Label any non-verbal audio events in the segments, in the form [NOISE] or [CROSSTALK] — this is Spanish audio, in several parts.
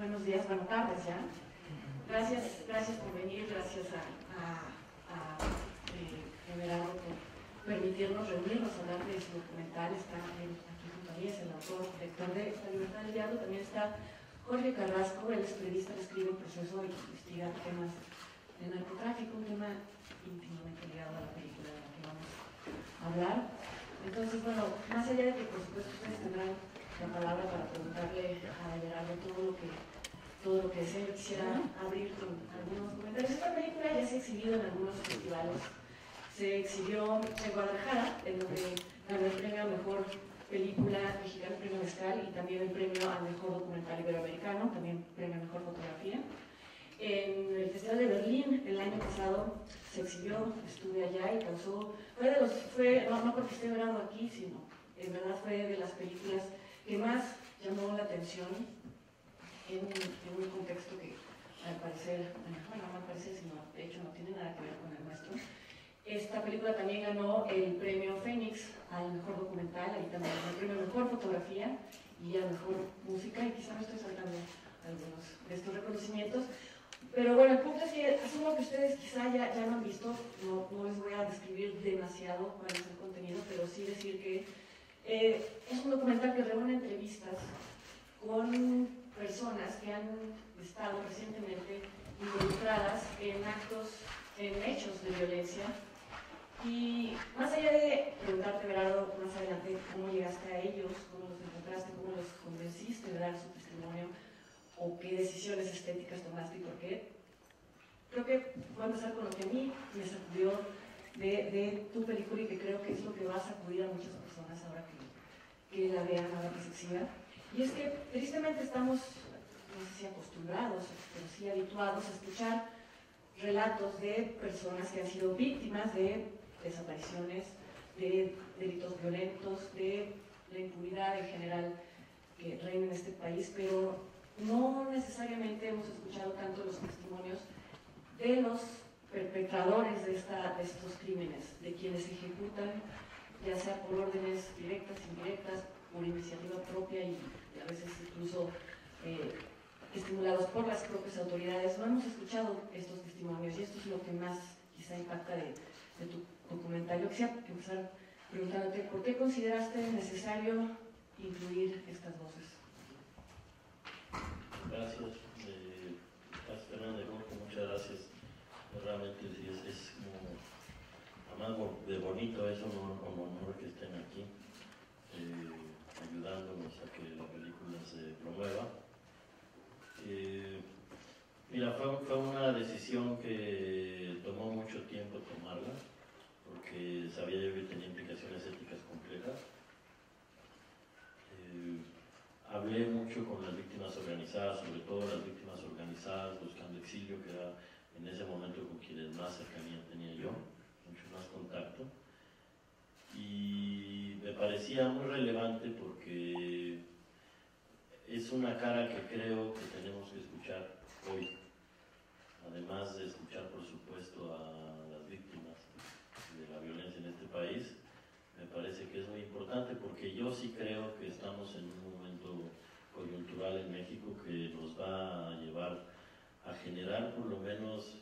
buenos días, buenas tardes ya. Gracias, gracias por venir, gracias a, a, eh, Everardo por permitirnos reunirnos, hablar de su documental. Está aquí junto a mí, es el autor, director de Libertad del Diablo. También está Jorge Carrasco, el periodista que escribe el proceso y investiga temas de narcotráfico, un tema íntimamente ligado a la película de la que vamos a hablar. Entonces, bueno, más allá de que por supuesto ustedes tendrán la palabra para preguntarle a Gerardo todo lo que todo lo que desee, yo quisiera abrir con algunos comentarios. Esta película ya se ha exhibido en algunos festivales. Se exhibió en Guadalajara, en donde ganó el premio a Mejor Película Mexicana, premio Mezcal, y también el premio al Mejor Documental Iberoamericano, también premio a Mejor Fotografía. En el Festival de Berlín, el año pasado, se exhibió, estuve allá y causó, fue de los, fue, no, no porque esté grabado aquí, sino en verdad fue de las películas que más llamó la atención en, un contexto que al parecer, bueno, no al parecer, sino de hecho no tiene nada que ver con el nuestro. Esta película también ganó el premio Fénix al mejor documental, ahí también el premio mejor fotografía y a mejor música, y quizá me estoy saltando algunos de estos reconocimientos. Pero bueno, el punto es que asumo que ustedes quizá ya, ya lo han visto, no, no les voy a describir demasiado cuál es el contenido, pero sí decir que eh, es un documental que reúne entrevistas con personas que han estado recientemente involucradas en actos, en hechos de violencia. Y más allá de preguntarte, Gerardo, más adelante cómo llegaste a ellos, cómo los encontraste, cómo los convenciste de dar su testimonio, o qué decisiones estéticas tomaste y por qué, creo que voy a empezar con lo que a mí me sacudió de, tu película y que creo que es lo que va a sacudir a muchas personas ahora que, que la vean, ahora que se exhiba. Y es que tristemente estamos, no sé si acostumbrados, pero sí habituados a escuchar relatos de personas que han sido víctimas de desapariciones, de delitos violentos, de la impunidad en general que reina en este país, pero no necesariamente hemos escuchado tanto los testimonios de los perpetradores de, estos crímenes, de quienes ejecutan, ya sea por órdenes directas, indirectas, por iniciativa propia y, a veces incluso eh, estimulados por las propias autoridades. No hemos escuchado estos testimonios y esto es lo que más quizá impacta de, tu documental. Yo quisiera empezar preguntándote, ¿por qué consideraste necesario incluir estas voces? Gracias, eh, muchas gracias realmente es, es como, además de bonito, es un honor, que estén aquí, eh, ayudándonos a que la película se promueva. Eh, mira, fue, fue, una decisión que tomó mucho tiempo tomarla, porque sabía yo que tenía implicaciones éticas complejas. Eh, hablé mucho con las víctimas organizadas, sobre todo las víctimas organizadas buscando exilio, que era en ese momento con quienes más cercanía tenía yo, mucho más contacto. Y me parecía muy relevante porque es una cara que creo que tenemos que escuchar hoy, además de escuchar por supuesto a las víctimas de la violencia en este país, me parece que es muy importante porque yo sí creo que estamos en un momento coyuntural en México que nos va a llevar a generar por lo menos,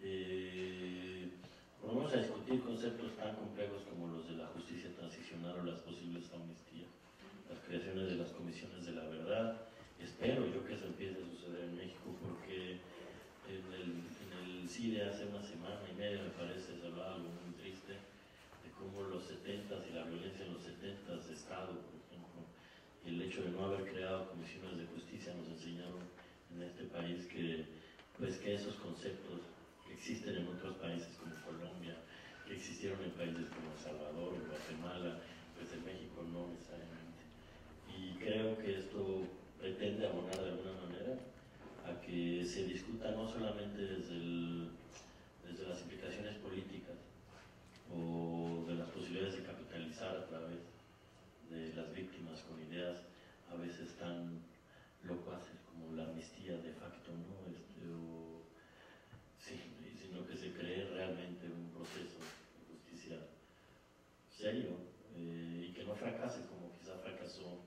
eh, menos a discutir conceptos tan complejos como los de la justicia transicional o las posibles amnistías, las creaciones de las comisiones de la verdad. Espero yo que eso empiece a suceder en México porque en el, CIDE hace una semana y media me parece se hablaba algo muy triste de cómo los 70s y la violencia en los 70s de Estado, por ejemplo, y el hecho de no haber creado comisiones de justicia nos enseñaron en este país que, pues, que esos conceptos existen en otros países como Colombia, que existieron en países como El Salvador Guatemala, pues en México no necesariamente. Y creo que esto pretende abonar de alguna manera a que se discuta no solamente desde, desde las implicaciones políticas o de las posibilidades de capitalizar a través de las víctimas con ideas a veces tan locuaces como la amnistía de facto, ¿no? Este, o, sí, sino que se cree realmente un proceso de justicia serio eh, y que no fracase como quizá fracasó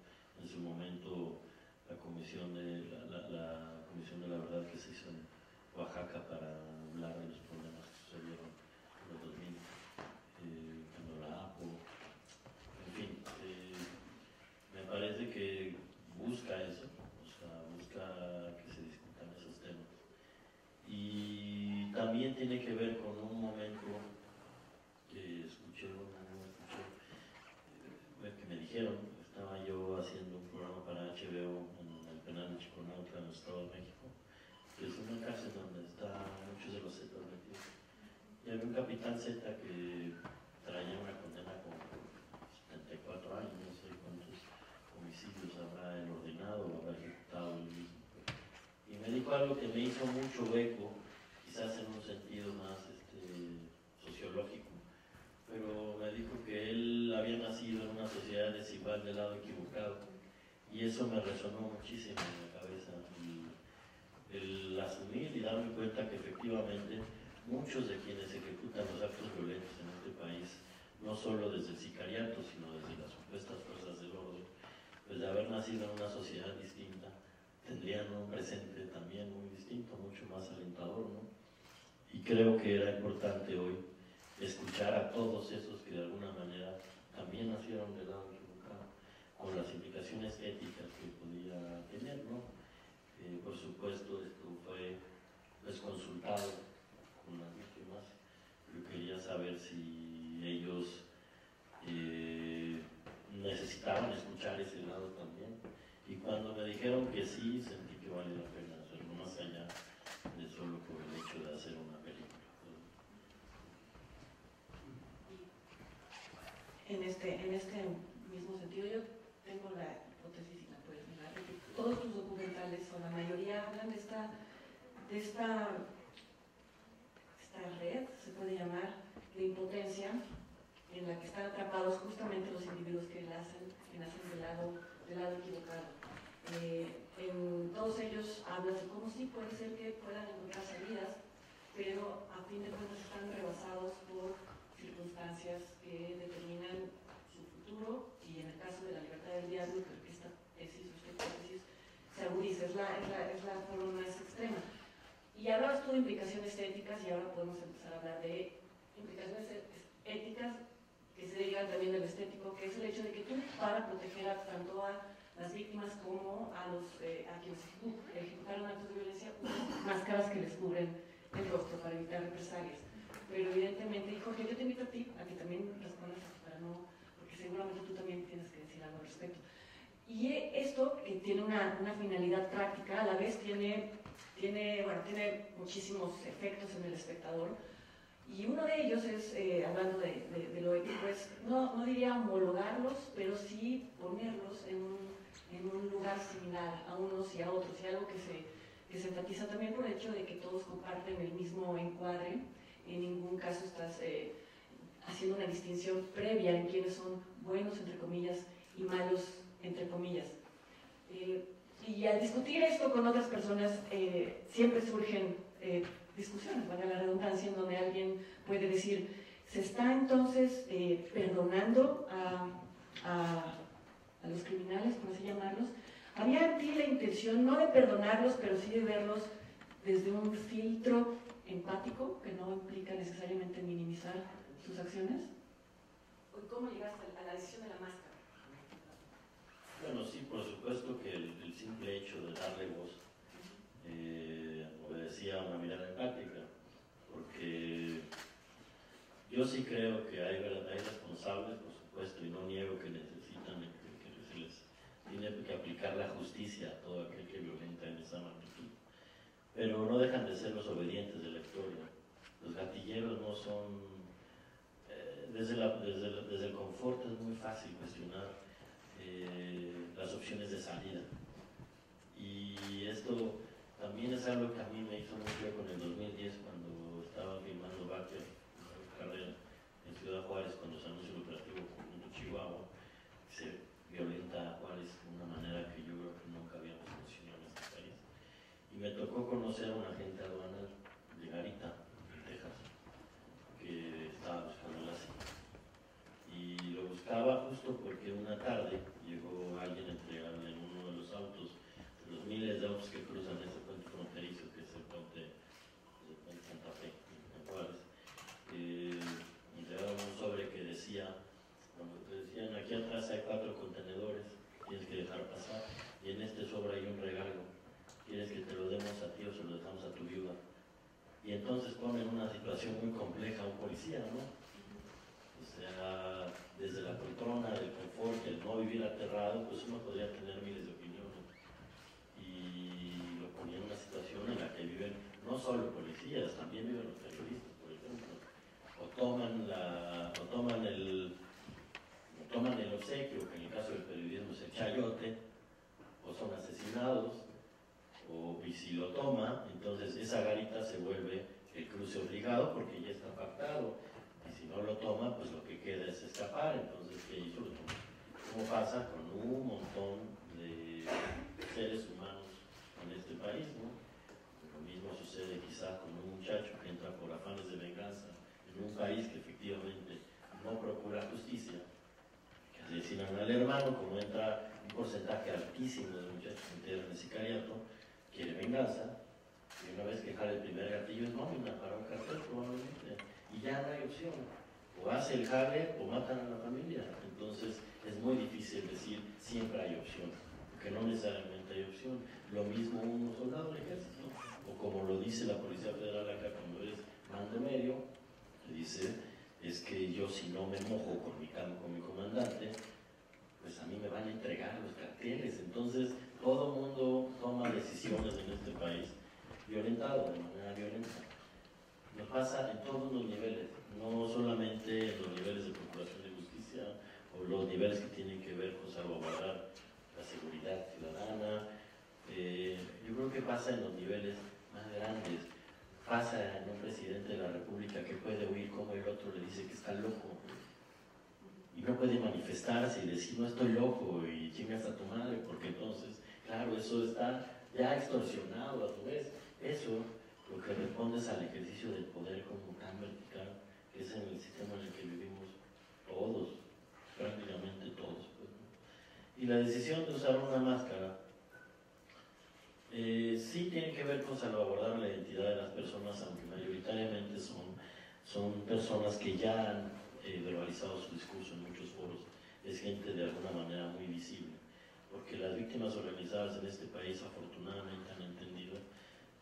en su momento la comisión de la, la, comisión de la verdad que se hizo en Oaxaca para hablar de los problemas que sucedieron en los 2000, eh, en la APO, en fin, eh, me parece que busca eso, o sea, busca que se discutan esos temas. Y también tiene que ver con un momento que escuché, no escuché, eh, que me dijeron, estaba yo haciendo un programa para HBO en el penal de Chiconauta en el Estado de México, que es una cárcel donde están muchos de los Zetas metidos. Un capitán Z que traía una condena con 74 años, no sé cuántos homicidios habrá el ordenado o habrá ejecutado el mismo. Y me dijo algo que me hizo mucho eco, quizás en un sentido más este, sociológico pero me dijo que él había nacido en una sociedad desigual del lado equivocado y eso me resonó muchísimo en la cabeza. el asumir y darme cuenta que efectivamente muchos de quienes ejecutan los actos violentos en este país, no solo desde el sicariato, sino desde las supuestas fuerzas del orden, pues de haber nacido en una sociedad distinta, tendrían un presente también muy distinto, mucho más alentador, ¿no? Y creo que era importante hoy escuchar a todos esos que de alguna manera también nacieron del lado equivocado, con las implicaciones éticas que podía tener, ¿no? Eh, por supuesto, esto fue desconsultado con las víctimas. Yo quería saber si ellos eh, necesitaban escuchar ese lado también. Y cuando me dijeron que sí, sentí que vale la pena hacerlo, más allá de solo por el hecho de hacer una película. en este, en este mismo sentido, yo tengo la hipótesis, y la puedes que todos tus documentales, o la mayoría, hablan de esta, de esta, red, se puede llamar, de impotencia, en la que están atrapados justamente los individuos que nacen, que nacen del, lado, del lado equivocado. Eh, en todos ellos hablan de cómo sí puede ser que puedan encontrar salidas, pero a fin de cuentas están rebasados por circunstancias que determinan su futuro y en el caso de la libertad del diablo creo que esta tesis, hipótesis se agudiza, es la, es, la, es la forma más extrema. Y hablabas tú de implicaciones éticas y ahora podemos empezar a hablar de implicaciones éticas que se derivan también del estético, que es el hecho de que tú para proteger a, tanto a las víctimas como a, los, eh, a quienes ejecutaron actos de violencia, máscaras que les cubren el rostro para evitar represalias pero evidentemente, y Jorge, yo te invito a ti a que también respondas para no, porque seguramente tú también tienes que decir algo al respecto. Y esto que tiene una, una, finalidad práctica, a la vez tiene, tiene, bueno, tiene muchísimos efectos en el espectador, y uno de ellos es, eh, hablando de, de, lo ético, es, no, no diría homologarlos, pero sí ponerlos en un, en un lugar similar a unos y a otros, y algo que se, que se enfatiza también por el hecho de que todos comparten el mismo encuadre, en ningún caso estás eh, haciendo una distinción previa en quiénes son buenos, entre comillas, y malos, entre comillas. Eh, y al discutir esto con otras personas, eh, siempre surgen discusiones, valga la redundancia, en donde alguien puede decir, se está entonces perdonando a, a, a, los criminales, por así llamarlos. Había en ti la intención no de perdonarlos, pero sí de verlos desde un filtro empático, que no implica necesariamente minimizar sus acciones? ¿Cómo llegaste a la decisión de la máscara? Bueno, sí, por supuesto que el, simple hecho de darle voz eh, obedecía a una mirada empática, porque yo sí creo que hay, hay responsables, por supuesto, y no niego que necesitan que, que se les tiene que aplicar la justicia a todo aquel que violenta en esa magnitud pero no dejan de ser los obedientes de la historia. Los gatilleros no son... Eh, desde, desde, el confort es muy fácil cuestionar eh, las opciones de salida. Y esto también es algo que a mí me hizo mucho con el 2010 cuando estaba filmando Baker, carrera en Ciudad Juárez, cuando se anuncia el operativo conjunto Chihuahua, se violenta a Juárez de una manera que yo creo que nunca habíamos mencionado en este país y me tocó conocer a un agente aduanal de Garita, en Texas, que estaba buscando el asilo. Y lo buscaba justo porque una tarde llegó alguien a entregarle en uno de los autos miles de autos que cruzan ese puente fronterizo que es el puente, el puente Santa Fe en Juárez. Eh, entregaron un sobre que decía, cuando te decían aquí atrás hay cuatro contenedores, tienes que dejar pasar, y en este sobre hay un regalo, quieres que te se lo dejamos a tu viuda. Y entonces ponen una situación muy compleja a un policía, ¿no? O sea, desde la poltrona, del confort, el no vivir aterrado, pues uno podría tener miles de opiniones. Y lo ponía en una situación en la que viven no solo policías, también viven los periodistas, por ejemplo. O toman, la, o toman, el, o toman el obsequio, que en el caso del periodismo es el chayote, o son asesinados, o, y si lo toma, entonces esa garita se vuelve el cruce obligado porque ya está pactado y si no lo toma, pues lo que queda es escapar. Entonces, ¿qué hizo? ¿Cómo pasa con un montón de seres humanos en este país? Lo mismo sucede quizá con un muchacho que entra por afanes de venganza en un país que efectivamente no procura justicia, que asesinan al hermano, como entra un porcentaje altísimo de muchachos que integran el sicariato, quiere venganza, y una vez que jale el primer gatillo es nómina para un cartel probablemente y ya no hay opción. O hace el jale o matan a la familia. Entonces es muy difícil decir siempre hay opción, porque no necesariamente hay opción. Lo mismo un soldado del ejército, o como lo dice la Policía Federal acá cuando eres mando medio, dice, es que yo si no me mojo con mi, con mi comandante, pues a mí me van a entregar los carteles. Entonces todo mundo toma decisiones en este país violentado, de manera violenta nos pasa en todos los niveles, no solamente en los niveles de procuración de justicia o los niveles que tienen que ver con salvaguardar la seguridad ciudadana. Eh, yo creo que pasa en los niveles más grandes. Pasa en un presidente de la República que puede oír como el otro le dice que está loco y no puede manifestarse y decir no estoy loco y chingas a tu madre porque entonces, claro, eso está ya extorsionado a tu vez. Eso lo que responde es al ejercicio del poder como tan vertical, que es en el sistema en el que vivimos todos, prácticamente todos. Pues, y la decisión de usar una máscara eh, sí tiene que ver con salvaguardar la identidad de las personas, aunque mayoritariamente son, son personas que ya han eh, verbalizado su discurso en muchos foros. Es gente de alguna manera muy visible, porque las víctimas organizadas en este país afortunadamente han entendido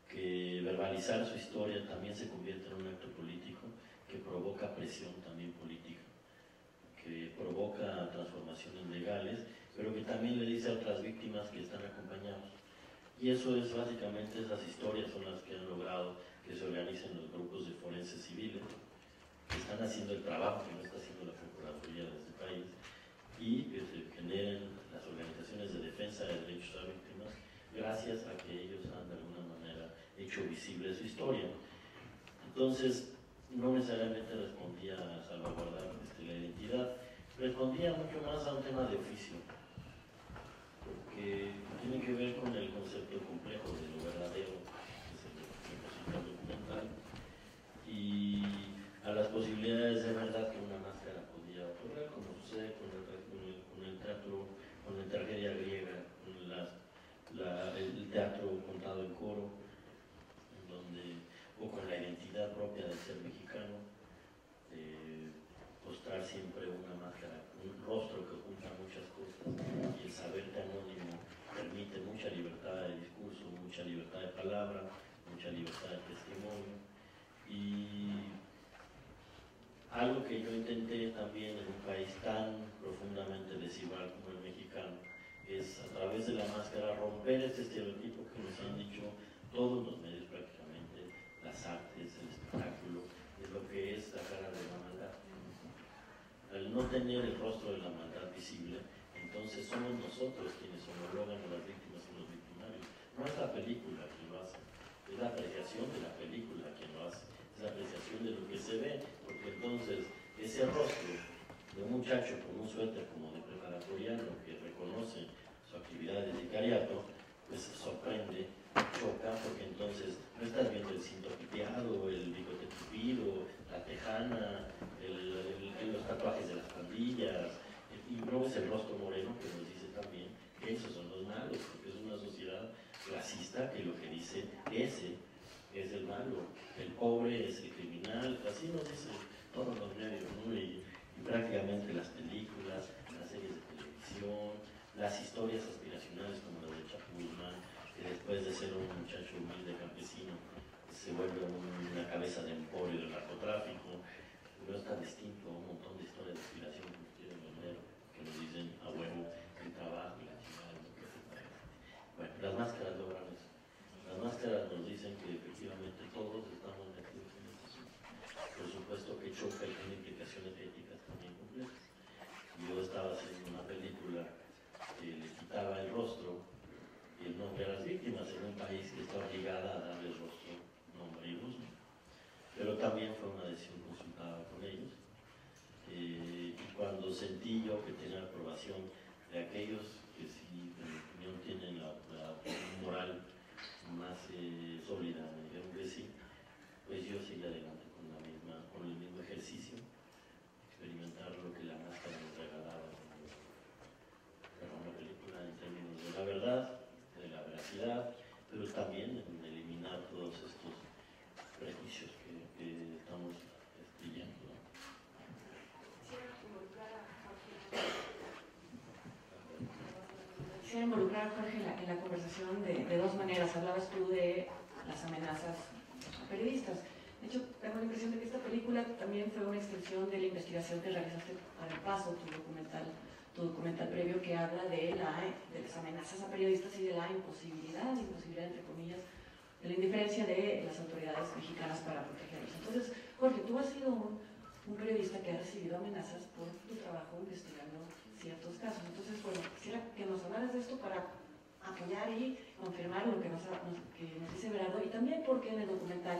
que verbalizar su historia también se convierte en un acto político que provoca presión también política, que provoca transformaciones legales, pero que también le dice a otras víctimas que están acompañados. Y eso es básicamente, esas historias son las que han logrado que se organicen los grupos de forenses civiles, que están haciendo el trabajo que no está haciendo la Procuraduría de este país, y que se generen las organizaciones de defensa de derechos a víctimas gracias a que ellos han de alguna manera hecho visible su historia. Entonces, no necesariamente respondía a salvaguardar este, la identidad, respondía mucho más a un tema de oficio, porque tiene que ver con el concepto complejo de lo verdadero, que es el documental, y a las posibilidades de verdad que una máscara podía otorgar, como sucede con el, con el, con el con la tragedia griega, el teatro contado en coro, o con la identidad propia de ser mexicano, de mostrar siempre una máscara, un rostro que oculta muchas cosas y el saberte anónimo permite mucha libertad de discurso, mucha libertad de palabra, mucha libertad de testimonio y algo que yo intenté también en un país tan profundamente desigual como el mexicano es a través de la máscara romper este estereotipo que nos han dicho todos los medios las artes, el espectáculo, de lo que es la cara de la maldad. Al no tener el rostro de la maldad visible, entonces somos nosotros quienes homologan a las víctimas y los victimarios. No es la película quien lo hace, es la apreciación de la película quien lo hace, es la apreciación de lo que se ve, entonces ese rostro de un muchacho con un suéter como de preparatoriano que reconoce su actividad de sicariato, pues sorprende choca porque entonces no estás viendo el cinto piteado, el bigote tupido, la tejana, los tatuajes de las pandillas, y no es el rostro moreno que nos dice también que esos son los malos, porque es una sociedad clasista que lo que dice ese es el malo, el pobre es el criminal, así nos dicen todos los medios, ¿no? y, prácticamente las películas, las series de televisión, las historias aspiracionales como la de Chapulman, que después de ser un muchacho humilde campesino se vuelve una cabeza de emporio del narcotráfico, pero está distinto a un montón de historias de aspiración que quieren vender, que nos dicen a huevo el trabajo y la chingada, Bueno, las máscaras logran eso. Las máscaras nos dicen que efectivamente todos estamos metidos en esto. Por supuesto que choca y tiene implicaciones éticas también complejas. Yo estaba haciendo una película que le quitaba el rostro y el nombre a las víctimas en un país que está obligada a darle rostro, nombre y luz. Pero también fue una decisión consultada con ellos. Eh, y cuando sentí yo que tenía la aprobación de aquellos que sí, en mi opinión, tienen la, moral más eh, sólida, me dijeron que sí, pues yo seguí adelante con, la misma, con el mismo ejercicio, experimentar lo que la máscara nos regalaba. Era una película en términos de la verdad, de la veracidad, pero también en eliminar todos estos prejuicios que, estamos escribiendo. Quisiera involucrar a Jorge en la, conversación de, de, dos maneras. Hablabas tú de las amenazas a periodistas. De hecho, tengo la impresión de que esta película también fue una extensión de la investigación que realizaste el paso, tu documental, tu documental previo que habla de, la, de las amenazas a periodistas y de la imposibilidad, imposibilidad entre comillas, de la indiferencia de las autoridades mexicanas para protegerlos. Entonces, Jorge, tú has sido un, periodista que ha recibido amenazas por tu trabajo investigando ciertos casos. Entonces, bueno, quisiera que nos hablaras de esto para apoyar y confirmar lo que nos, dice Verardo y también porque en el documental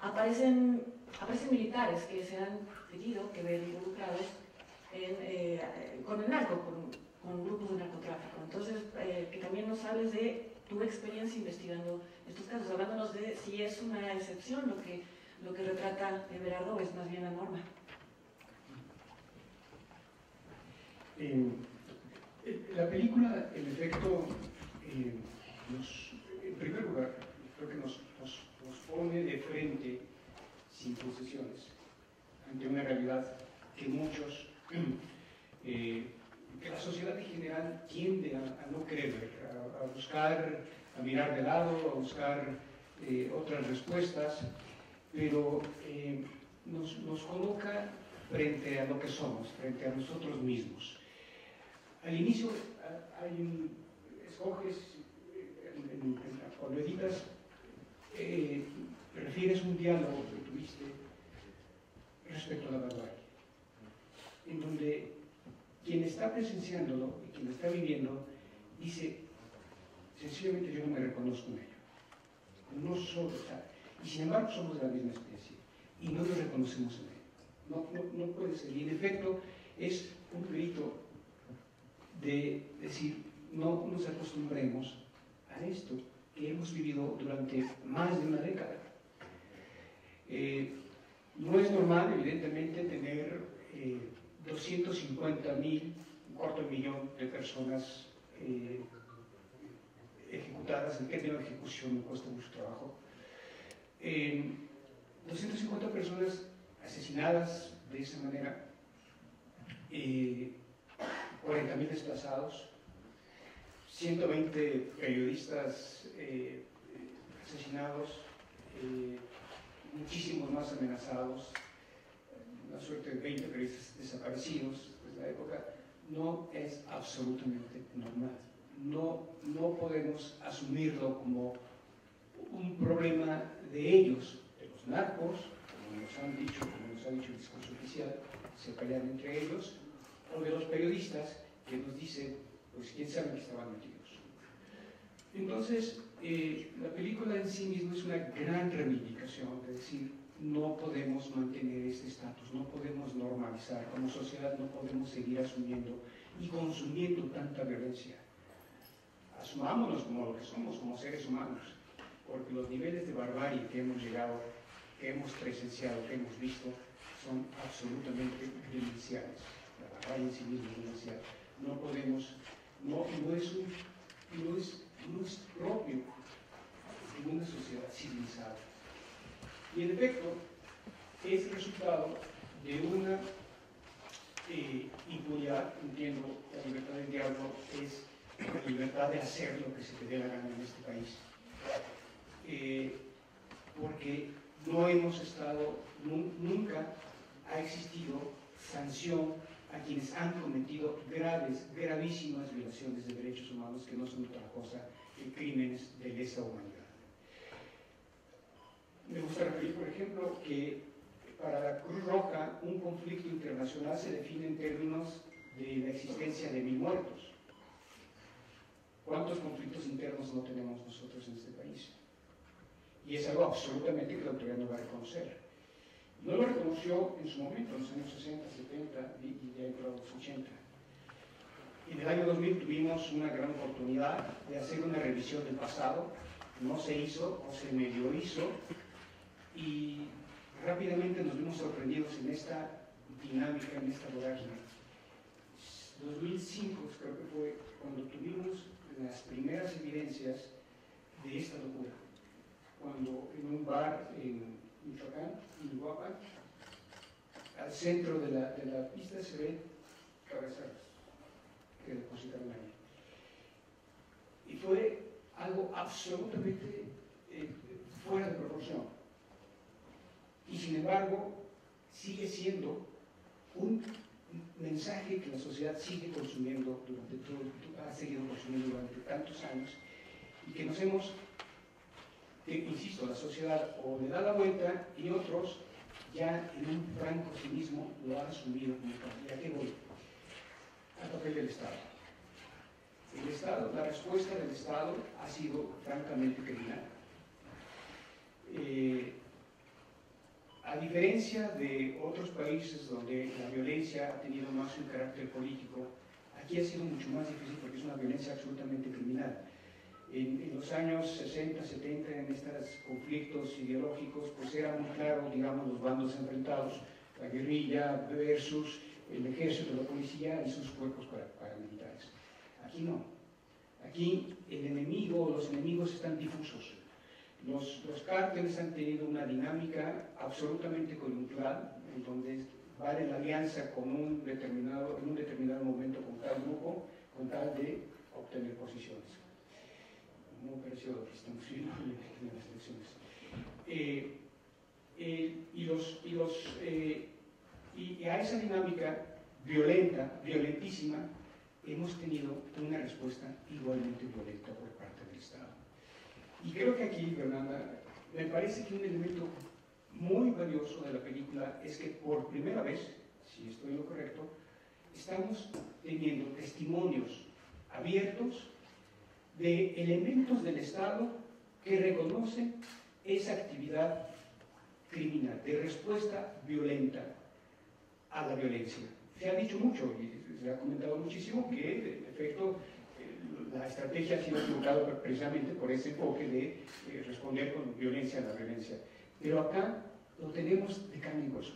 aparecen, aparecen militares que se han pedido que ver involucrados eh, con el narco, con, con, grupos de narcotráfico. Entonces, eh, que también nos hables de tu experiencia investigando estos casos, hablándonos de si es una excepción lo que, lo que retrata Everardo o es más bien la norma. La película, en efecto, eh, nos, en primer lugar, creo que nos, nos, pone de frente, sin concesiones, ante una realidad que muchos [CLEARS THROAT] eh, que la sociedad en general tiende a, no creer, a, buscar, a mirar de lado, a buscar eh, otras respuestas, pero nos, nos, coloca frente a lo que somos, frente a nosotros mismos. Al inicio hay un, escoges, en, cuando editas, eh, refieres un diálogo que tuviste respecto a la barbarie, en donde quien está presenciándolo y quien está viviendo dice, sencillamente yo no me reconozco en ello. No somos, y sin embargo somos de la misma especie y no nos reconocemos en ello. No, no, puede ser. Y en efecto es un grito de decir, no nos acostumbremos a esto que hemos vivido durante más de una década. Eh, no es normal, evidentemente, tener eh, 250 mil, un cuarto millón de personas eh, ejecutadas, en términos de ejecución me cuesta mucho trabajo. Eh, 250 personas asesinadas de esa manera, 40.000 desplazados, 120 periodistas eh, asesinados, eh, muchísimos más amenazados, una suerte de 20 periodistas desaparecidos desde la época, no es absolutamente normal. No, no podemos asumirlo como un problema de ellos, de los narcos, como nos han dicho, como nos ha dicho el discurso oficial, se pelean entre ellos, o de los periodistas que nos dicen, pues quién sabe que estaban metidos. Entonces, eh, la película en sí misma es una gran reivindicación, es decir, no podemos mantener este estatus, no podemos normalizar, como sociedad no podemos seguir asumiendo y consumiendo tanta violencia. Asumámonos como lo que somos, como seres humanos, porque los niveles de barbarie que hemos llegado, que hemos presenciado, que hemos visto, son absolutamente demenciales. Barbarie en sí demencial. No podemos, no, no, es, un, no es no es propio de una sociedad civilizada. Y en efecto, es resultado de una eh, impunidad, entiendo, la libertad del diablo es la libertad de hacer lo que se te dé la gana en este país. Eh, porque no hemos estado, nunca ha existido sanción a quienes han cometido graves, gravísimas violaciones de derechos humanos que no son otra cosa que crímenes de lesa humanidad. Me gusta referir, por ejemplo, que para la Cruz Roja un conflicto internacional se define en términos de la existencia de mil muertos. ¿Cuántos conflictos internos no tenemos nosotros en este país? Y es algo absolutamente que la autoridad no va a reconocer. No lo reconoció en su momento, en los años 60, 70 y ya en los 80. En el año 2000 tuvimos una gran oportunidad de hacer una revisión del pasado. No se hizo o se medio hizo. Y rápidamente nos vimos sorprendidos en esta dinámica, en esta vorágine. 2005 creo que fue cuando tuvimos las primeras evidencias de esta locura. Cuando en un bar en Michoacán, Guapa, al centro de la, de la pista se ven cabezas que depositaron ahí. Y fue algo absolutamente eh, fuera de proporción. Y sin embargo, sigue siendo un mensaje que la sociedad sigue consumiendo durante todo, ha seguido consumiendo durante tantos años y que nos hemos insisto, la sociedad o le da la vuelta y otros ya en un franco cinismo lo han asumido como tal. ¿Y a qué voy? Al papel del Estado. El Estado, la respuesta del Estado ha sido francamente criminal. Eh, a diferencia de otros países donde la violencia ha tenido más un carácter político, aquí ha sido mucho más difícil porque es una violencia absolutamente criminal en, los años 60, 70, en estos conflictos ideológicos, pues era muy claro, digamos, los bandos enfrentados, la guerrilla versus el ejército, la policía y sus cuerpos paramilitares. Aquí no. Aquí el enemigo, los enemigos están difusos. Los, los cárteles han tenido una dinámica absolutamente coyuntural, en donde vale la alianza con un determinado, en un determinado momento con tal grupo, con tal de obtener posiciones que estamos viendo en las elecciones. Eh, eh, y, los, y, los, eh, y, a esa dinámica violenta, violentísima, hemos tenido una respuesta igualmente violenta por parte del Estado. Y creo que aquí, Fernanda, me parece que un elemento muy valioso de la película es que por primera vez, si estoy en lo correcto, estamos teniendo testimonios abiertos de elementos del Estado que reconocen esa actividad criminal, de respuesta violenta a la violencia. Se ha dicho mucho y se ha comentado muchísimo que, en efecto, eh, la estrategia ha sido equivocada precisamente por ese enfoque de eh, responder con violencia a la violencia. Pero acá lo tenemos de carne y hueso.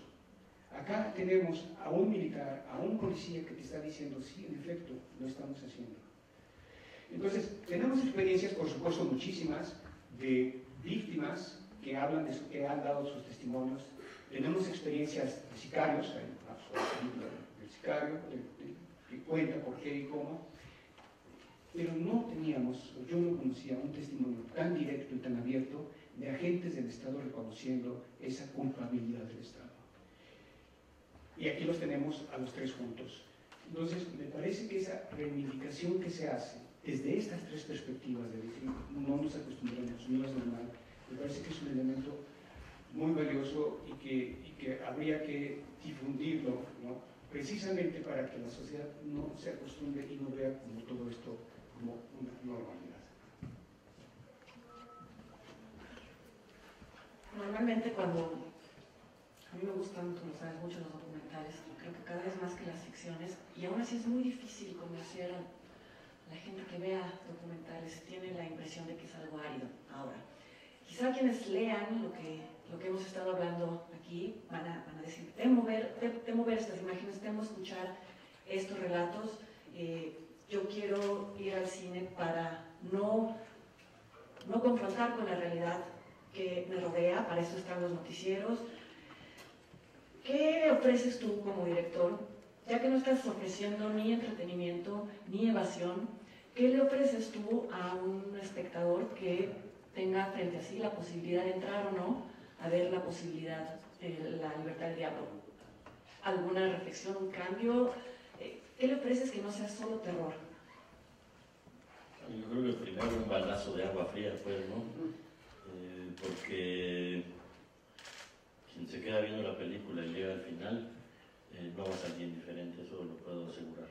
Acá tenemos a un militar, a un policía que te está diciendo, sí, en efecto, lo estamos haciendo. Entonces, tenemos experiencias, por supuesto, muchísimas, de víctimas que hablan de que han dado sus testimonios. Tenemos experiencias de sicarios, hay del sicario, que cuenta por qué y cómo, pero no teníamos, yo no conocía un testimonio tan directo y tan abierto de agentes del Estado reconociendo esa culpabilidad del Estado. Y aquí los tenemos a los tres juntos. Entonces, me parece que esa reivindicación que se hace desde estas tres perspectivas de decir, no nos acostumbramos, no es normal, me parece que es un elemento muy valioso y que, habría que difundirlo, ¿no? precisamente para que la sociedad no se acostumbre y no vea todo esto como una normalidad. Normalmente cuando a mí me gustan, como sabes, mucho los documentales, creo que cada vez más que las ficciones, y aún así es muy difícil convencer la gente que vea documentales tiene la impresión de que es algo árido. Ahora, quizá quienes lean lo que, lo que hemos estado hablando aquí van a, van a decir, temo ver, temo ver estas imágenes, temo escuchar estos relatos, eh, yo quiero ir al cine para no confrontar con la realidad que me rodea, para eso están los noticieros. ¿Qué ofreces tú como director? Ya que no estás ofreciendo ni entretenimiento ni evasión, ¿qué le ofreces tú a un espectador que tenga frente a sí la posibilidad de entrar o no a ver la posibilidad de la libertad del diablo? ¿Alguna reflexión, un cambio? Eh, ¿Qué le ofreces que no sea solo terror? Yo creo que primero un balazo de agua fría, pues, ¿no? Eh, porque quien se queda viendo la película y llega al final, no va a salir indiferente, eso lo puedo asegurar.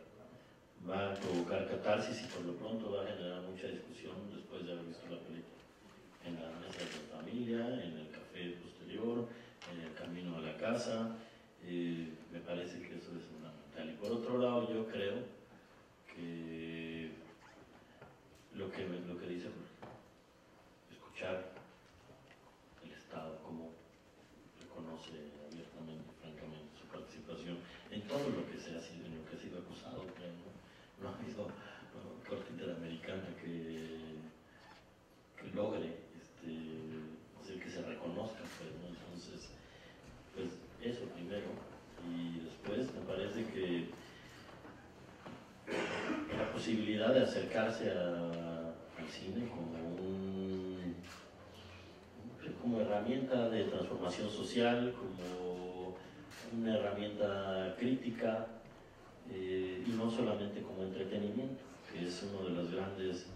Va a provocar catarsis y por lo pronto va a generar mucha discusión después de haber visto la película. En la mesa de la familia, en el café posterior, en el camino a la casa. Eh, me parece que eso es fundamental. Y por otro lado, yo creo que lo que, lo que dice, escuchar el Estado, cómo reconoce abiertamente, francamente, su participación en todo lo que se ha sido, en lo que ha sido acusado, creo, ¿no? No ha habido no, corte interamericana que, que logre este, hacer que se reconozca, pues, ¿no? Entonces, pues eso primero, y después me parece que la posibilidad de acercarse al cine como un como herramienta de transformación social, como una herramienta crítica eh, y no solamente como entretenimiento, que es una de las grandes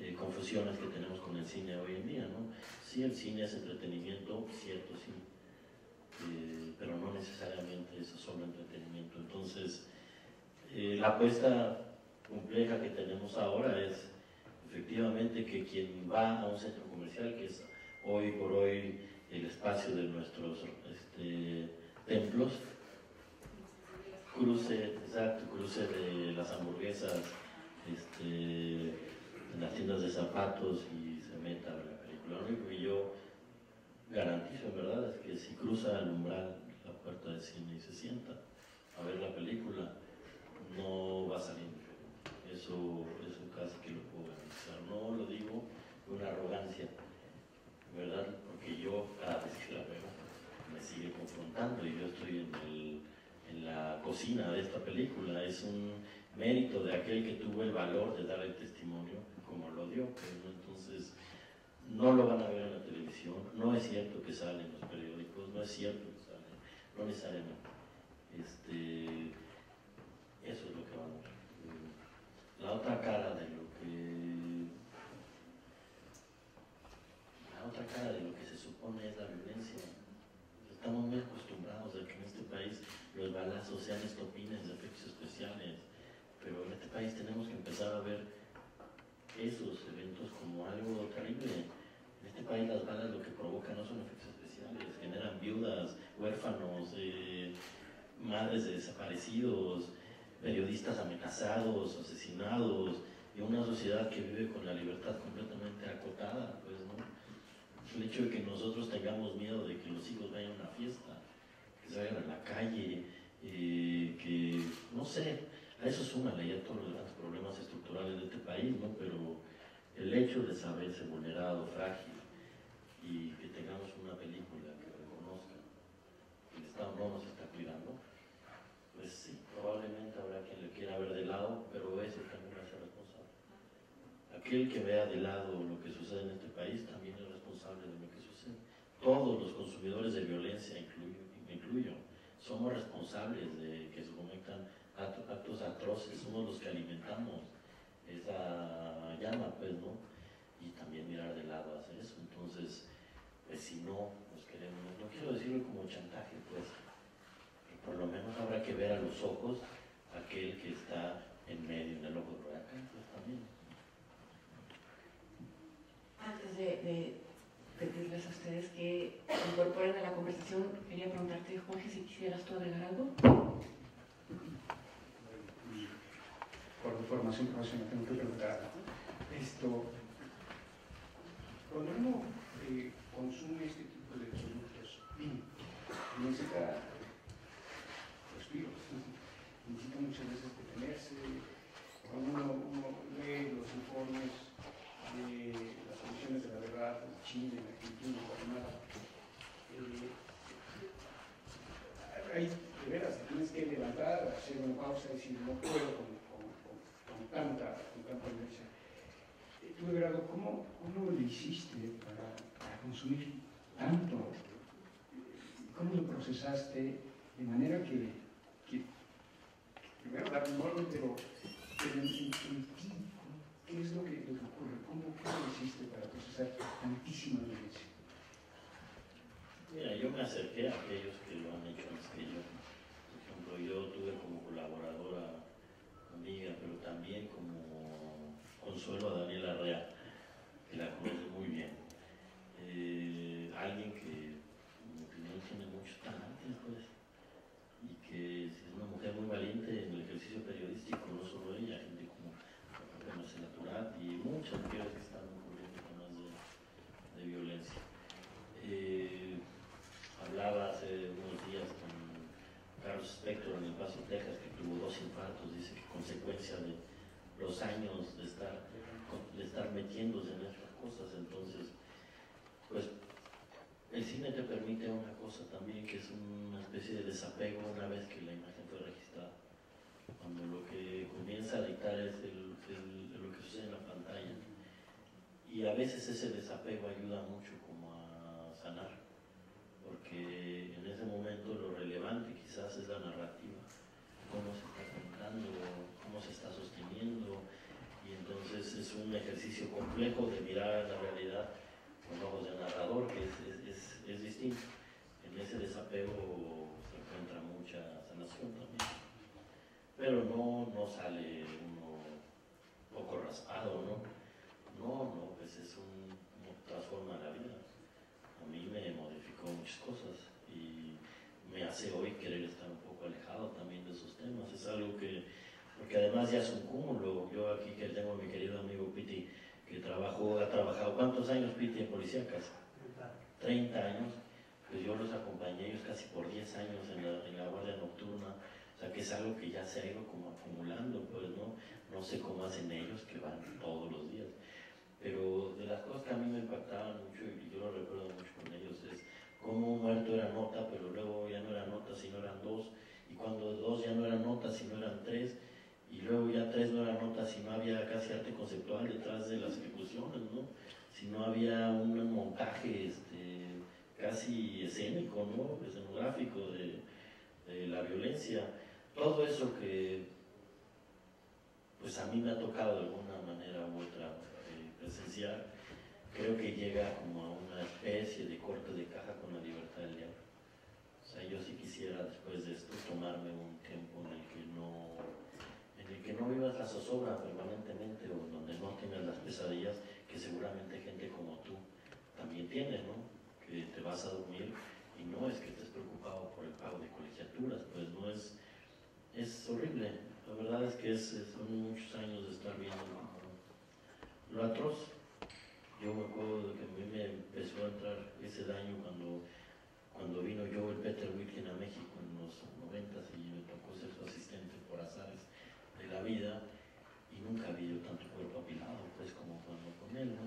eh, confusiones que tenemos con el cine hoy en día. ¿no? Sí, el cine es entretenimiento, cierto, sí, eh, pero no necesariamente es solo entretenimiento. Entonces, la apuesta compleja que tenemos ahora es efectivamente que quien va a un centro comercial, que es hoy por hoy el espacio de nuestros este, templos, cruce, exacto, cruce de las hamburguesas, este, las tiendas de zapatos y se meta a ver la película. Lo único que yo garantizo verdad es que si cruza el umbral, la puerta del cine y se sienta a ver la película, no va a salir. Eso, eso casi que lo puedo garantizar. No lo digo con arrogancia, ¿verdad? Porque yo cada vez que la veo me sigue confrontando y yo estoy en, el, en la cocina de esta película. Es un mérito de aquel que tuvo el valor de dar el testimonio como lo dio. Entonces, no lo van a ver en la televisión, no es cierto que sale en los periódicos, no es cierto que sale, no necesariamente. Este, eso es lo que van a ver. La otra cara de lo que la otra cara de lo que se supone es la violencia. Estamos muy acostumbrados a que en este país los balazos sean estopines de efectos especiales, pero en este país tenemos que empezar a ver esos eventos como algo terrible. En este país las balas lo que provocan no son efectos especiales, generan viudas, huérfanos, eh, madres de desaparecidos, periodistas amenazados, asesinados, y una sociedad que vive con la libertad completamente acotada, pues, ¿no? El hecho de que nosotros tengamos miedo de que los hijos vayan a una fiesta, que salgan a la calle, eh, que, no sé, a eso súmale ya todos los grandes problemas estructurales de este país, ¿no? Pero el hecho de saberse vulnerado, frágil, y que tengamos una película que reconozca que el Estado no nos está cuidando, probablemente habrá quien le quiera ver de lado, pero ese también va a ser responsable. Aquel que vea de lado lo que sucede en este país también es responsable de lo que sucede. Todos los consumidores de violencia, incluyo, me incluyo, somos responsables de que se cometan actos atroces, somos los que alimentamos esa llama, pues, ¿no? Y también mirar de lado hacer eso. Entonces, pues si no nos queremos, no quiero decirlo como chantaje, pues, por lo menos habrá que ver a los ojos aquel que está en medio, en el ojo de huracán, pues también. Antes de, de pedirles a ustedes que incorporen a la conversación, quería preguntarte, Jorge, si quisieras tú agregar algo. por formación profesional tengo que preguntar esto cuando uno eh, consume este tipo de productos necesita respiro necesita muchas veces detenerse cuando uno, uno lee los informes de las comisiones de la verdad pausa y decir, no puedo con, con, con, tanta, con tanta violencia. Everardo, ¿cómo, ¿cómo lo hiciste para, para consumir tanto? ¿Cómo lo procesaste de manera que, que, primero dar un orden, pero, pero en ti, ¿qué es lo que, lo que ocurre? ¿Cómo, ¿Cómo lo hiciste para procesar tantísima violencia? Mira, yo me acerqué a aquellos que lo han hecho antes que yo. Por ejemplo, yo tuve como colaboradora amiga, pero también como consuelo a Daniela Rea, que la conoce muy bien. Eh, alguien que, en mi opinión, tiene muchos talentos, pues, y que es una mujer muy valiente en el ejercicio periodístico, no solo ella, gente como Marcela Turat y muchas mujeres que están ocurriendo temas de, de violencia. Eh, hablaba hace unos días con Carlos Spector en El Paso, Texas, que tuvo dos infartos, dice que consecuencia de los años de estar, de estar metiéndose en estas cosas, entonces, pues el cine te permite una cosa también que es una especie de desapego una vez que la imagen fue registrada. Cuando lo que comienza a dictar es lo que sucede en la pantalla. Y a veces ese desapego ayuda mucho como a sanar porque en ese momento lo relevante quizás es la narrativa, cómo se está contando, cómo se está sosteniendo, y entonces es un ejercicio complejo de mirar la realidad con ojos de narrador, que es, es, es, es distinto. En ese desapego se encuentra mucha sanación también. Pero no, no sale uno poco raspado, ¿no? No, no, pues es un, transforma la vida. A mí me modificó muchas cosas y me hace hoy querer estar un poco alejado también de esos temas. Es algo que, porque además ya es un cúmulo. Yo aquí que tengo a mi querido amigo Piti, que trabajó, ha trabajado, ¿cuántos años Piti en policíacas? 30 años. Pues yo los acompañé ellos casi por 10 años en la, en la guardia nocturna. O sea que es algo que ya se ha ido como acumulando, pues no, no sé cómo hacen ellos que van todos los días. Pero de las cosas que a mí me impactaban mucho, y yo lo recuerdo mucho con ellos, es cómo un muerto era nota, pero luego ya no era nota, sino eran dos, y cuando dos ya no eran notas, sino eran tres, y luego ya tres no eran notas, si no había casi arte conceptual detrás de las ejecuciones, ¿no? Si no había un montaje este, casi escénico, ¿no? Escenográfico de, la violencia. Todo eso que, pues a mí me ha tocado de alguna manera u otra presenciar, creo que llega como a una especie de corte de caja con la libertad del diablo. O sea, yo sí quisiera después de esto tomarme un tiempo en el el que no vivas la zozobra permanentemente o donde no tengas las pesadillas que seguramente gente como tú también tiene, ¿no? Que te vas a dormir y no es que estés preocupado por el pago de colegiaturas, pues no es, es horrible. La verdad es que es, son muchos años de estar viendo lo atroz. Yo me acuerdo de que a mí me empezó a entrar ese daño cuando, cuando vino yo el Peter Wilkin a México en los noventas y me tocó ser su asistente por azares la vida y nunca vi yo tanto cuerpo apilado pues como cuando con él, ¿no?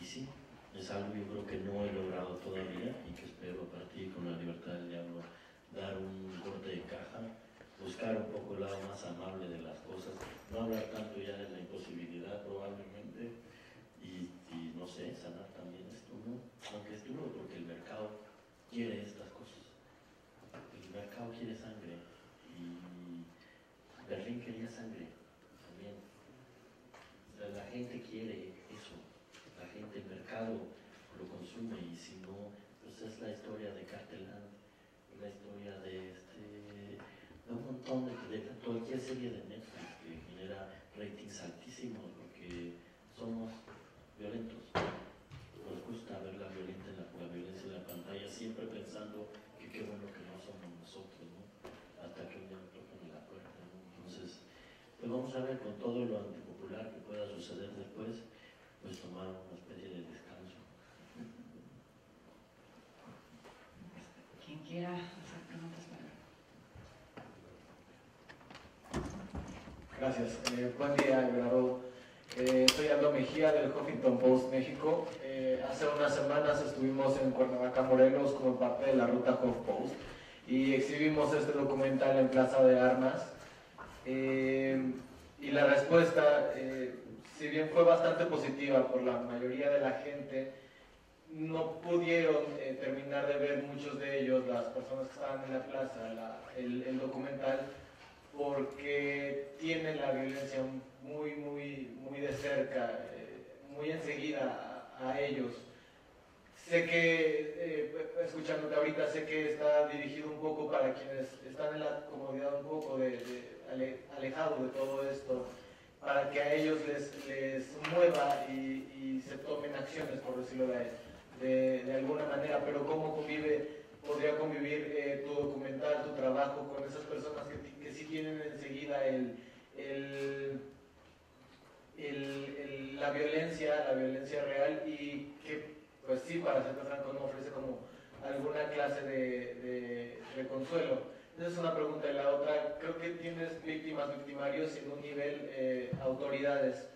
Y sí, es algo yo creo que no he logrado todavía y que espero a partir con la libertad del diablo dar un corte de caja buscar un poco el lado más amable de las cosas, no hablar tanto ya de la imposibilidad probablemente y, y no sé, sanar también esto, ¿no? Aunque es duro porque el mercado quiere estas cosas, el mercado quiere sangre y Berlín quería sangre también. La gente quiere eso, la gente, el mercado lo consume y si no, pues es la historia de Cartelán, la historia de un montón de, de, cualquier serie de Netflix que genera ratings altísimos porque somos violentos. Nos gusta ver la, violenta, la, la, violencia en la pantalla, siempre pensando que qué bueno que no somos nosotros, ¿no? Hasta que un día me tocan la puerta, ¿no? Entonces, pues vamos a ver con todo lo antipopular que pueda suceder después, pues tomar una especie de descanso. Quien quiera hacer preguntas para Gracias. Eh, buen día, Everardo. Eh, soy Aldo Mejía del Huffington Post México. Eh, hace unas semanas estuvimos en Cuernavaca, Morelos, como parte de la ruta HuffPost. y exhibimos este documental en Plaza de Armas. Eh, y la respuesta, eh, si bien fue bastante positiva por la mayoría de la gente, no pudieron eh, terminar de ver muchos de ellos, las personas que estaban en la plaza, el, documental, porque tienen la violencia muy, muy, muy de cerca, muy enseguida a ellos. Sé que, eh, escuchándote ahorita, sé que está dirigido un poco para quienes están en la comodidad un poco de, alejados de todo esto, para que a ellos les, les mueva y, se tomen acciones, por decirlo de, de, alguna manera, pero cómo convive, podría convivir eh, tu documental, tu trabajo con esas personas que, que sí tienen enseguida el, el, el, la violencia, la violencia real y que pues sí, para ser franco, no ofrece como alguna clase de, de, consuelo. Esa es una pregunta. Y la otra, creo que tienes víctimas, victimarios en un nivel eh, autoridades.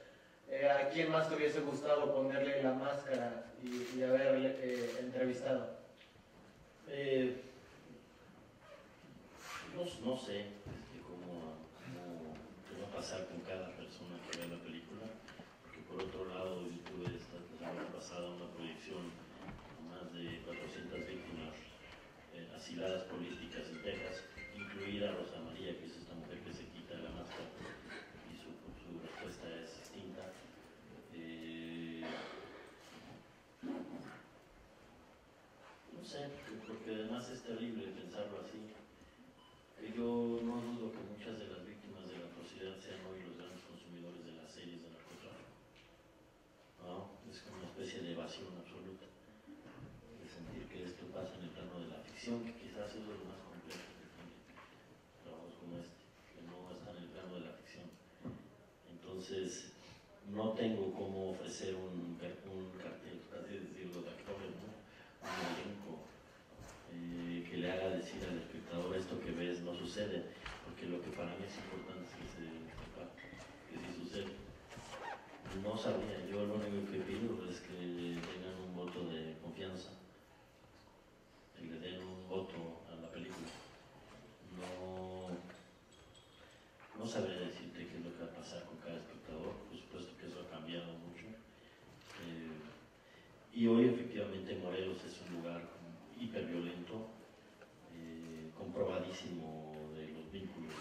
Eh, ¿A quién más te hubiese gustado ponerle la máscara y, y haberle eh, entrevistado? No, no, sé cómo, pasar con cada además es terrible pensarlo así. Yo no dudo que muchas de las víctimas de la atrocidad sean hoy los grandes consumidores de las series de narcotráfico. ¿No? Es como una especie de evasión que quizás es lo más complejo que tiene trabajos como este, que no está en el plano de la ficción. Entonces, no tengo cómo ofrecer un, un cartel, así decirlo, de actores, ¿no? un elenco eh, que le haga decir al espectador esto que ves no porque lo que para mí es importante es que se que sí sucede. No sabía, yo lo único que pido es que tengan un voto de confianza y le den un voto a la película. No, no sabré decirte qué es lo que va a pasar con cada espectador, por supuesto que eso ha cambiado mucho. Eh, y hoy efectivamente Morelos es un lugar hiperviolento, eh, comprobadísimo de los vínculos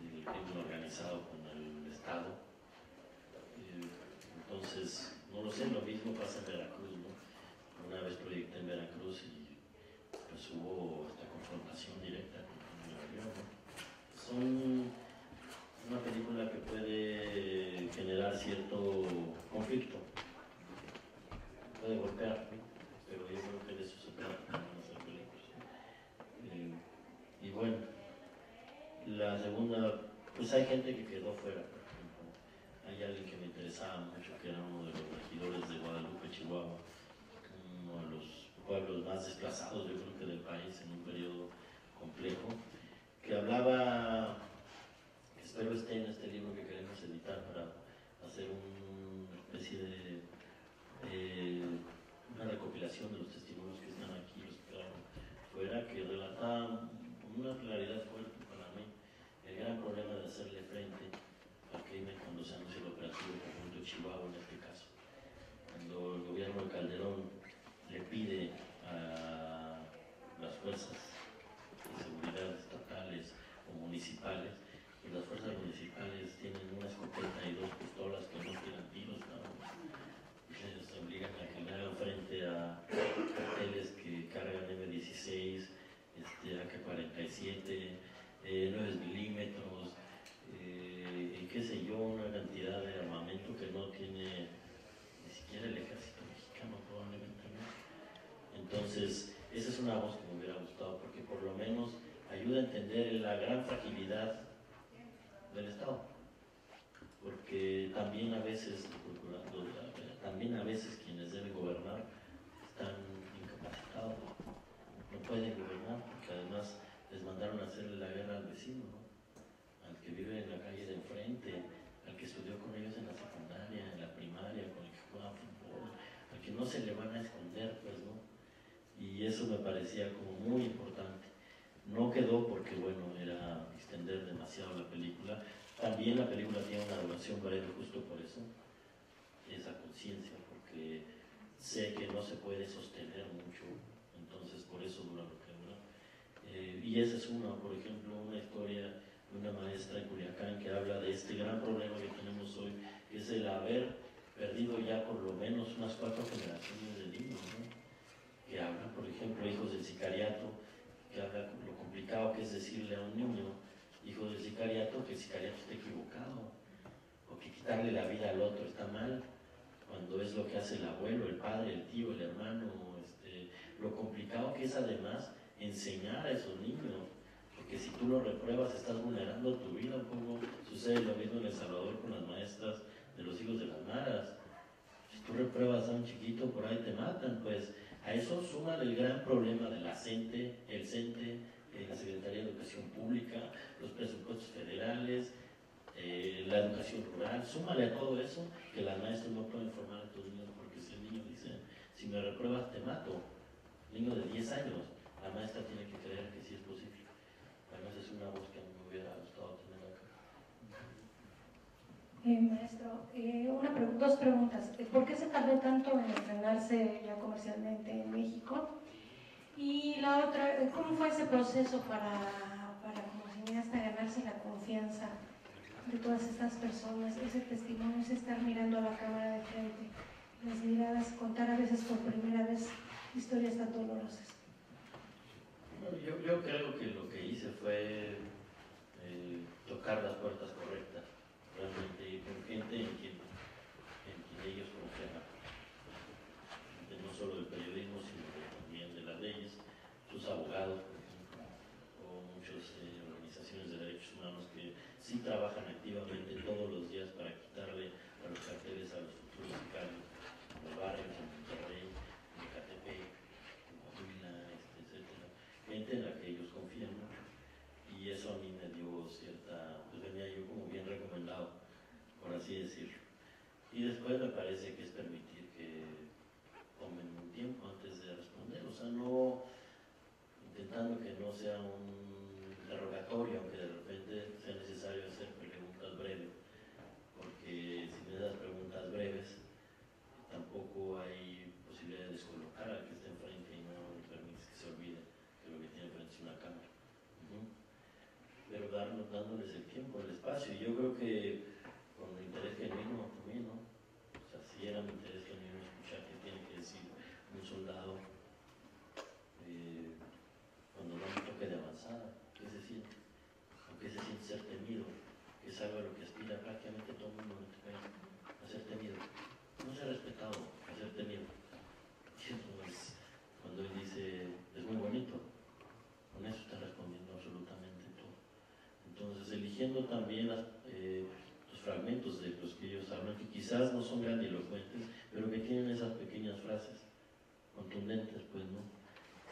del crimen organizado con el Estado. Eh, entonces, no lo sé, lo mismo pasa en Veracruz, ¿no? Una vez proyecté en Veracruz y pues hubo esta confrontación directa con el gobierno. Son una película que puede generar cierto conflicto, puede golpear, pero yo creo que de eso se trata en las películas. Eh, y bueno, la segunda, hay gente que quedó fuera, por ejemplo. Hay alguien que me interesaba mucho, que era uno de los regidores de Guadalupe, Chihuahua, uno de los pueblos más desplazados, yo creo que del país en un periodo complejo, que hablaba, espero esté en este libro que queremos editar para hacer una especie de una recopilación de los testimonios que están aquí, los que quedaron fuera, que relataban con una claridad fuerte para mí el gran problema de hacerle frente al crimen cuando se anunció el operativo conjunto Chihuahua en este caso. Cuando el gobierno de Calderón le pide a las fuerzas de seguridad estatales o municipales, y las fuerzas municipales tienen una escopeta y dos pistolas que no tienen tiros, y les obligan a que le hagan frente a carteles que cargan M16, este, AK-47, 9 milímetros, eh, qué sé yo, una cantidad de armamento que no tiene ni siquiera el ejército mexicano probablemente. Entonces, esa es una voz que me hubiera gustado porque por lo menos ayuda a entender la gran fragilidad del Estado. Porque también a veces, también a veces quienes deben gobernar están incapacitados, no pueden gobernar porque además les mandaron a hacerle la guerra al vecino, que vive en la calle de enfrente, al que estudió con ellos en la secundaria, en la primaria, con el que juega fútbol, al que no se le van a esconder, pues no y eso me parecía como muy importante. No quedó porque, bueno, era extender demasiado la película. También la película tiene una duración breve justo por eso, esa conciencia, porque sé que no se puede sostener mucho, entonces por eso dura lo que dura. Eh, y esa es una, por ejemplo, una historia una maestra en Culiacán que habla de este gran problema que tenemos hoy, que es el haber perdido ya por lo menos unas cuatro generaciones de niños, que hablan, por ejemplo, hijos del sicariato, que habla lo complicado que es decirle a un niño, hijo del sicariato, que el sicariato está equivocado, o que quitarle la vida al otro está mal, cuando es lo que hace el abuelo, el padre, el tío, el hermano, este, lo complicado que es además enseñar a esos niños, porque si tú lo repruebas estás vulnerando tu vida, un poco sucede lo mismo en El Salvador con las maestras de los hijos de las maras, si tú repruebas a un chiquito por ahí te matan, pues a eso suma el gran problema de la CENTE, el CENTE, eh, la Secretaría de Educación Pública, los presupuestos federales, eh, la educación rural, súmale a todo eso que las maestras no pueden formar a tus niños porque si el niño dice, si me repruebas te mato, niño de 10 años, la maestra tiene que creer que sí es posible. Además es una voz que me hubiera gustado tener acá. Eh, maestro, eh, una dos preguntas. ¿Por qué se tardó tanto en estrenarse ya comercialmente en México? Y la otra, ¿cómo fue ese proceso para, para como cineasta ganarse la confianza de todas estas personas, ese testimonio, ese estar mirando a la cámara de frente, las miradas, contar a veces por primera vez historias tan dolorosas? Yo, yo, creo que lo que hice fue eh, tocar las puertas correctas, realmente ir con gente en quien, en quien ellos confiaban, no solo del periodismo, sino también de las leyes, sus abogados, por ejemplo, o muchas eh, organizaciones de derechos humanos que sí trabajan activamente todos los días para quitarle a los carteles a los futuros sicarios, en los barrios, en Monterrey, en Catepec, en Coahuila, este, etcétera, gente en la que ellos confían mucho. Y eso a mí me dio cierta, pues venía yo como bien recomendado, por así decirlo. Y después me parece que es permitir que tomen un tiempo antes de responder, o sea, no intentando que no sea un aunque de repente sea necesario hacer preguntas breves, porque si me das preguntas breves, tampoco hay posibilidad de descolocar al que está enfrente y no permites que se olvide que lo que tiene enfrente es una cámara. Pero dándoles el tiempo, el espacio, yo creo que con interés genuino también, ¿no? O sea, si era mi interés genuino escuchar qué tiene que decir un soldado eh, cuando da un toque de avanzada, ¿qué se siente? ¿Qué se siente ser temido? Que es algo a lo que aspira prácticamente todo el mundo en este país, a ser temido. No ser respetado, a ser temido. Y entonces, cuando él dice, es muy bonito, con eso está respondiendo absolutamente todo. Eligiendo también eh, los fragmentos de los que ellos hablan, que quizás no son grandilocuentes, pero que tienen esas pequeñas frases contundentes, pues, ¿no?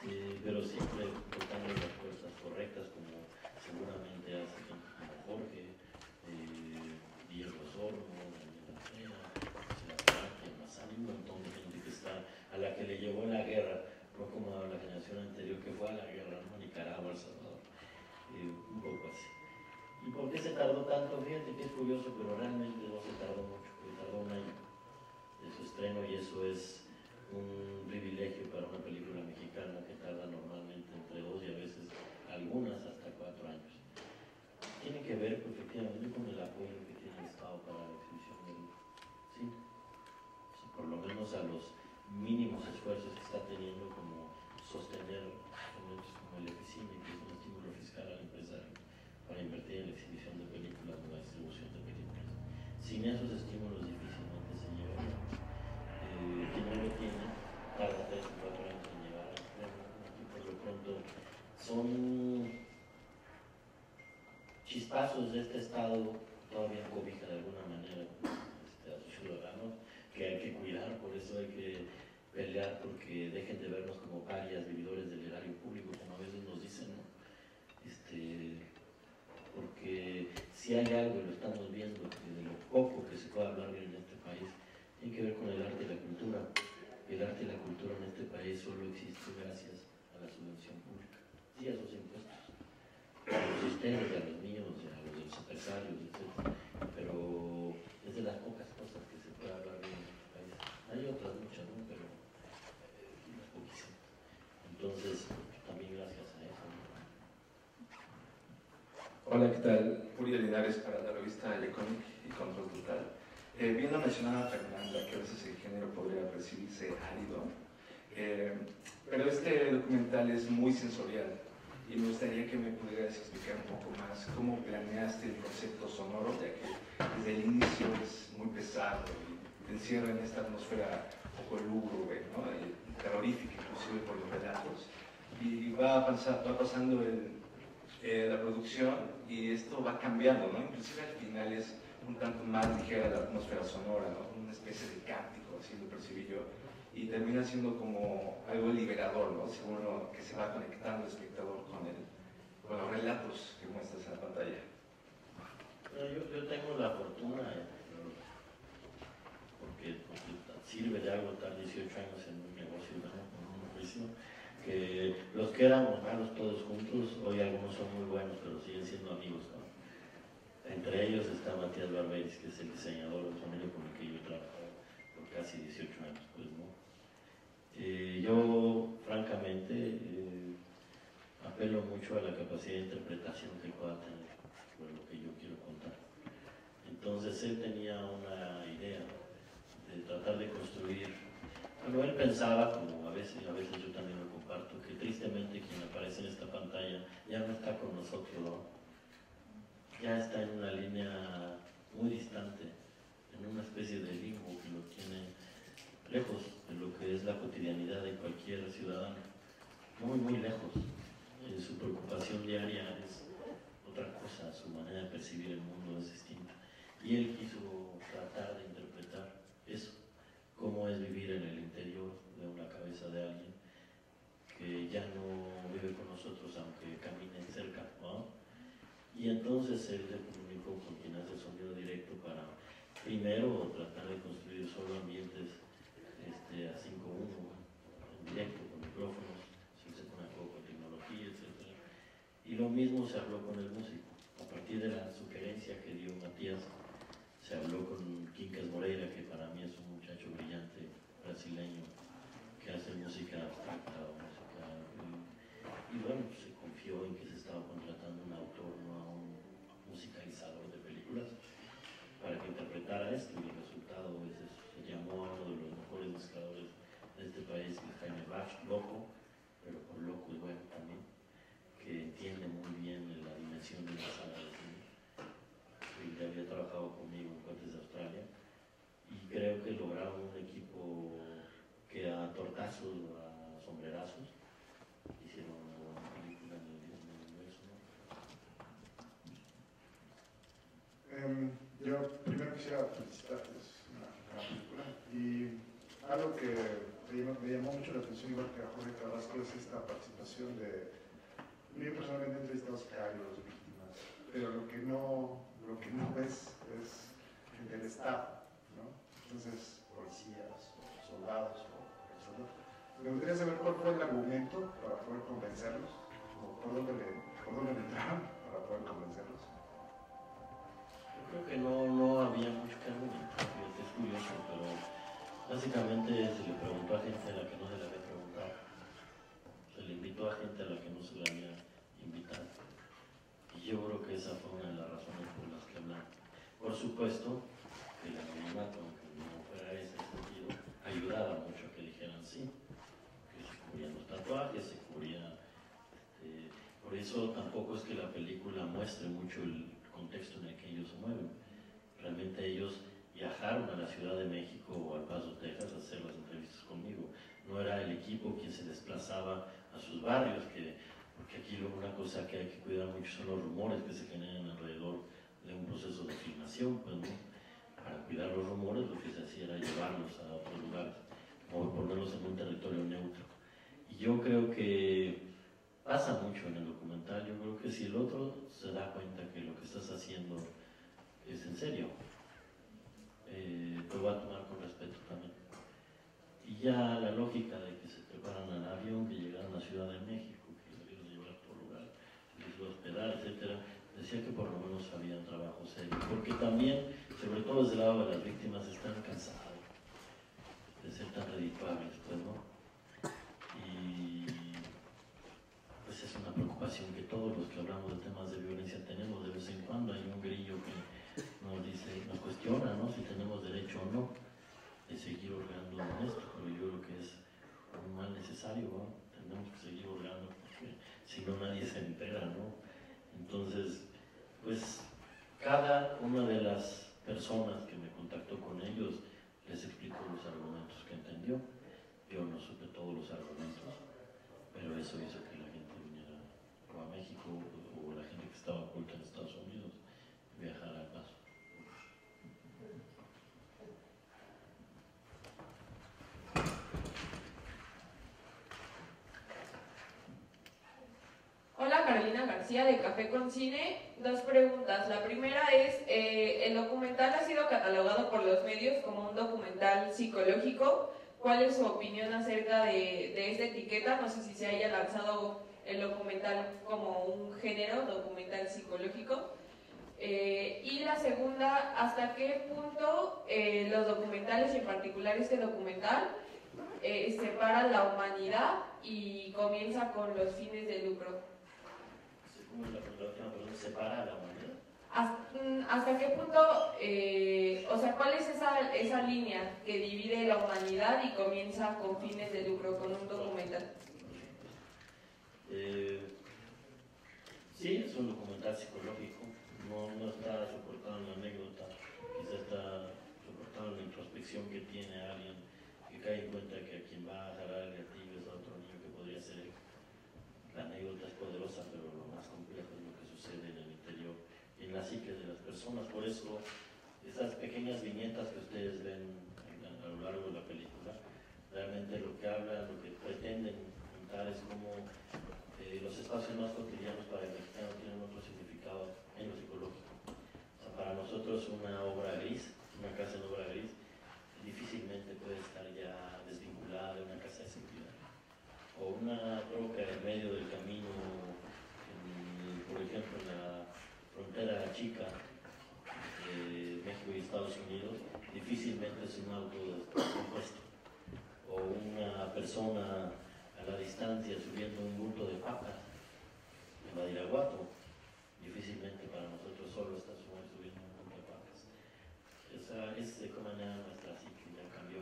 Eh, pero siempre tocando las puertas correctas, como seguramente hace gente como Jorge, eh, Diego Osorno, Daniel Andrea, Sebastián Mazán, un montón de gente que está, a la que le llevó la guerra, no como a la generación anterior que fue a la guerra, ¿no? Nicaragua, El Salvador, eh, un poco así. ¿Y por qué se tardó tanto? Fíjate que es curioso, pero realmente no se tardó mucho, porque tardó un año de su estreno y eso es un privilegio para una película mexicana que tarda normalmente entre dos y a veces algunas hasta cuatro años. Tiene que ver pues, efectivamente con el apoyo que tiene el Estado para la exhibición del libro. ¿Sí? O sea, a los mínimos esfuerzos que está teniendo como sostener elementos como el EPICINE, que es un estímulo fiscal al empresario para invertir en la exhibición de películas o la distribución de películas. Sin esos estímulos difícilmente se llevaría. Eh, quien no lo tiene tarda tres o cuatro años en y por lo pronto son chispazos de este estado todavía cobija de alguna manera este, a sus ciudadanos que hay que cuidar, por eso hay que pelear porque dejen de vernos como parias, vividores del erario público, como a veces nos dicen, ¿no? Este, porque si hay algo, y lo estamos viendo, de lo poco que se puede hablar en este país, tiene que ver con el arte y la cultura. El arte y la cultura en este país solo existe gracias a la subvención pública y a sus impuestos. a los sistemas, a los míos, a los los empresarios, etc. Pero es de las pocas cosas que se puede hablar bien en este país. Hay otras muchas, ¿no? Pero eh, poquísimas. Entonces, también gracias a eso. ¿no? Hola, ¿qué tal? Uriel Linares para la revista Iconic y Control Total. Eh, viendo mencionaba Fernanda que a veces el género podría percibirse árido, eh, pero este documental es muy sensorial y me gustaría que me pudieras explicar un poco más cómo planeaste el concepto sonoro, ya que desde el inicio es muy pesado y te encierra en esta atmósfera un poco lúgubre, ¿no? Y terrorífica inclusive por los relatos. Y va, va pasando el, eh, la producción y esto va cambiando, ¿no? Inclusive al final es un tanto más ligera la atmósfera sonora, ¿no? Una especie de cántico, así lo percibí yo. Y termina siendo como algo liberador, ¿no? Según lo que se va conectando el espectador con, el, con los relatos que muestras en la pantalla. Yo tengo la fortuna, eh, porque, porque sirve de algo estar 18 años en un negocio, ¿no? Que los que éramos malos todos juntos, hoy algunos son muy buenos, pero siguen siendo amigos. ¿no? Entre ellos está Matías Barberis, que es el diseñador de sonido con el que yo he trabajado por casi 18 años. Pues, ¿no? Eh, yo, francamente, eh, apelo mucho a la capacidad de interpretación que pueda tener sobre lo que yo quiero contar. Entonces él tenía una idea de tratar de construir, bueno, él pensaba, como a veces, a veces yo también lo que tristemente quien aparece en esta pantalla ya no está con nosotros, ¿no? ya está en una línea muy distante, en una especie de limbo que lo tiene lejos de lo que es la cotidianidad de cualquier ciudadano, muy, muy lejos. Eh, su preocupación diaria es otra cosa, su manera de percibir el mundo es distinta. Y él quiso tratar de interpretar eso, cómo es vivir en el interior de una cabeza de alguien que ya no vive con nosotros aunque camine cerca, ¿no? Y entonces él se comunicó con quien hace sonido directo para primero tratar de construir solo ambientes este, a 5.1 en directo con micrófonos, sin se juego con tecnología, etc. Y lo mismo se habló con el músico. A partir de la sugerencia que dio Matías, se habló con Quincas Moreira, que para mí es un muchacho brillante brasileño que hace música abstracta. Y, bueno, pues, se confió en que se estaba contratando un autor, no a un musicalizador de películas, para que interpretara esto y el resultado es eso. Se llamó a uno de los mejores mezcladores de este país, Jaime Bach, loco, pero por loco y bueno también, que entiende muy bien la dimensión de la sala de cine. Y que había trabajado conmigo en Cortes de Australia y creo que lograron un equipo que a tortazos, a sombrerazos, hicieron una película en el, en el universo. ¿no? Em, yo primero quisiera felicitarles gran película y algo que me llamó, mucho la atención, igual que a Jorge Carrasco, es esta participación de. Yo personalmente he entrevistado sicarios, víctimas, pero lo que no, lo que no ves es el del Estado, ¿no? Entonces, policías, soldados, o. Me gustaría saber cuál fue el argumento para poder convencerlos, o por dónde le, por dónde le entraron para poder convencerlos. Creo que no, no había mucho que es curioso, pero básicamente se le preguntó a gente a la que no se le había preguntado. Se le invitó a gente a la que no se le había invitado. Y yo creo que esa fue una de las razones por las que hablaron. Por supuesto que el anonimato, aunque no fuera ese sentido, ayudaba mucho a que dijeran sí, que se cubrían los tatuajes, se cubría... este, por eso tampoco es que la película muestre mucho el contexto en el que ellos se mueven. Realmente ellos viajaron a la Ciudad de México o al Paso, Texas a hacer las entrevistas conmigo. No era el equipo quien se desplazaba a sus barrios, que, porque aquí una cosa que hay que cuidar mucho son los rumores que se generan alrededor de un proceso de filmación. Pues, ¿no? Para cuidar los rumores lo que se hacía era llevarlos a otros lugares, o ponerlos en un territorio neutro. Y yo creo que pasa mucho en el documental. Yo creo que si el otro se da cuenta que lo que estás haciendo es en serio, eh, lo va a tomar con respeto también. Y ya la lógica de que se preparan al avión, que llegaron a Ciudad de México, que los llevar otro lugar, se les iba a hospedar, etc. parecía que por lo menos había un trabajo serio, porque también, sobre todo desde el lado de las víctimas, están cansados de ser tan redituables, pues, ¿no? Y pues preocupación que todos los que hablamos de temas de violencia tenemos de vez en cuando. Hay un grillo que nos dice, nos cuestiona, ¿no? Si tenemos derecho o no de seguir orgando en esto, pero yo creo que es un mal necesario, ¿no? Tenemos que seguir orgando porque si no nadie se entera, ¿no? Entonces, pues cada una de las personas que me contactó con ellos les explico los argumentos que entendió. Yo no supe todos los argumentos, pero eso hizo que la gente viniera o a México o la gente que estaba oculta en Estados Unidos viajara al paso. Carolina García de Café con Cine. Dos preguntas. La primera es, eh, el documental ha sido catalogado por los medios como un documental psicológico. ¿Cuál es su opinión acerca de, esta etiqueta? No sé si se haya lanzado el documental como un género, documental psicológico. Eh, y la segunda, ¿hasta qué punto eh, los documentales, en particular este documental, eh, separan la humanidad y comienza con los fines de lucro? ¿Cómo es la última pregunta? ¿Separa a la humanidad? ¿Hasta, mm, hasta qué punto, eh, o sea, cuál es esa, esa línea que divide la humanidad y comienza con fines de lucro, con un documental? Eh, sí, es un documental psicológico, no, no está soportado en la anécdota, quizá está soportado en la introspección que tiene alguien que cae en cuenta que a quien va a jalar el gatillo es a otro niño que podría ser. La anécdota es poderosa, pero lo más complejo es lo que sucede en el interior y en la psique de las personas. Por eso, esas pequeñas viñetas que ustedes ven a, lo largo de la película, realmente lo que habla, lo que pretenden contar es cómo eh, los espacios más cotidianos para el mexicano tienen otro significado en lo psicológico. O sea, para nosotros una obra gris, una casa en obra gris, difícilmente puede estar ya desvinculada de una casa de sentido. O una troca en medio del camino, en, por ejemplo, en la frontera chica de México y Estados Unidos, difícilmente es un auto compuesto. O una persona a la distancia subiendo un bulto de papas en Badiraguato, difícilmente para nosotros solo está subiendo un bulto de papas. Esa es de qué manera nuestra psique ya cambió,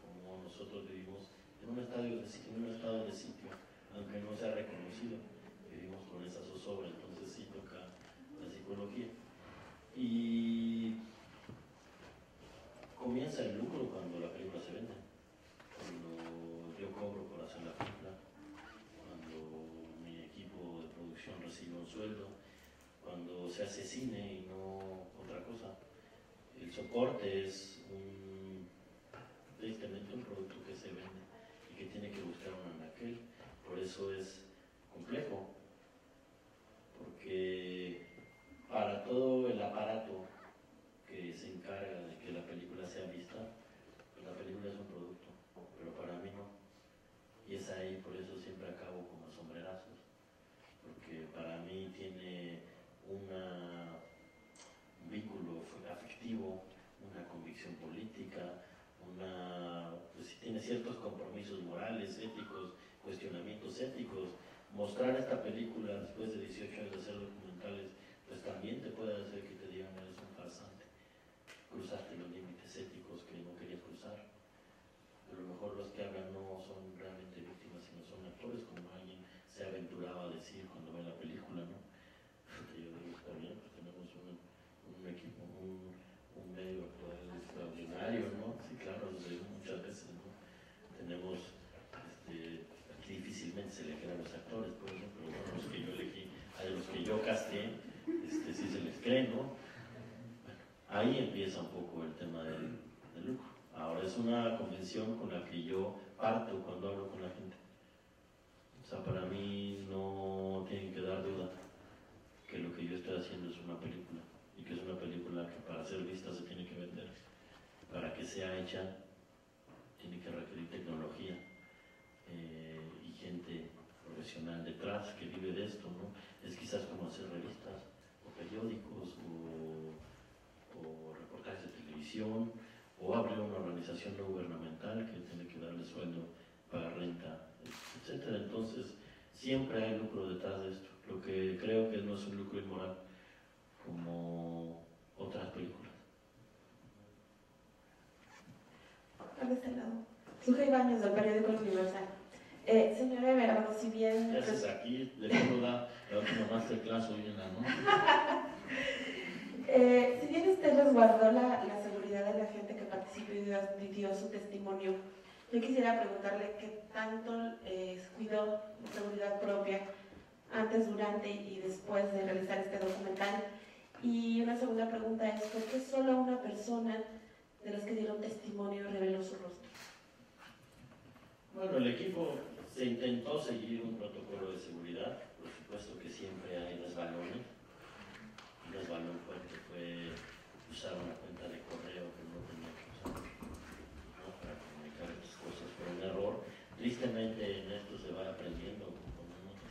como nosotros vivimos en un, estadio de, en un estado de sitio, aunque no sea reconocido, vivimos con esa zozobra, entonces sí toca la Y comienza el lucro cuando la película se vende, cuando yo cobro por hacer la película, cuando mi equipo de producción recibe un sueldo, cuando se hace cine y no otra cosa. El soporte es un, tristemente un producto que se vende y que tiene que buscar un anaquel. Por eso es complejo, porque para todo el aparato que se encarga de que la película sea vista, pues la película es un producto, pero para mí no. Y es ahí, por eso siempre acabo con los sombrerazos, porque para mí tiene un vínculo afectivo, una convicción política, una, pues tiene ciertos compromisos morales, éticos, cuestionamientos éticos. Mostrar esta película después de 18 años de hacer documentales, pues también te puede hacer que te digan eres un farsante, cruzaste los límites éticos que no querías cruzar. A lo mejor los que hablan no son realmente víctimas, sino son actores, como alguien se aventuraba a decir cuando ve la película, ¿no? Yo digo, está bien, pues tenemos un, un equipo, un, un medio actual extraordinario, ¿no? Sí, claro, lo digo muchas veces, ¿no? Tenemos, este, aquí difícilmente se le quedan los actores, por ejemplo, pero bueno, los que yo elegí, a los que yo casté, este, sí se les ¿no? Ahí empieza un poco el tema del, del lucro. Ahora es una convención con la que yo parto cuando hablo con la gente. O sea, para mí no tienen que dar duda que lo que yo estoy haciendo es una película y que es una película que para ser vista se tiene que vender. Para que sea hecha tiene que requerir tecnología eh, y gente profesional detrás que vive de esto, ¿no? Es quizás como hacer revistas periódicos o, reportajes de televisión o abre una organización no gubernamental que tiene que darle sueldo, pagar renta, etcétera. Entonces, siempre hay lucro detrás de esto. Lo que creo que no es un lucro inmoral como otras películas. De este lado. Suja Ibáñez del periódico Universal. Eh, señora Everardo, si bien... ¿Qué haces aquí? Le puedo dar la última masterclass hoy en la noche. [LAUGHS] eh, si bien usted resguardó la, la, seguridad de la gente que participó y dio, dio su testimonio, yo quisiera preguntarle qué tanto eh, cuidó la seguridad propia antes, durante y después de realizar este documental. Y una segunda pregunta es, ¿por qué solo una persona de los que dieron testimonio reveló su rostro? Bueno, el equipo se intentó seguir un protocolo de seguridad, por supuesto que siempre hay resbalones. Un resbalón fuerte fue usar una cuenta de correo que no tenía que usar para comunicar estas cosas, fue un error. Tristemente en esto se va aprendiendo,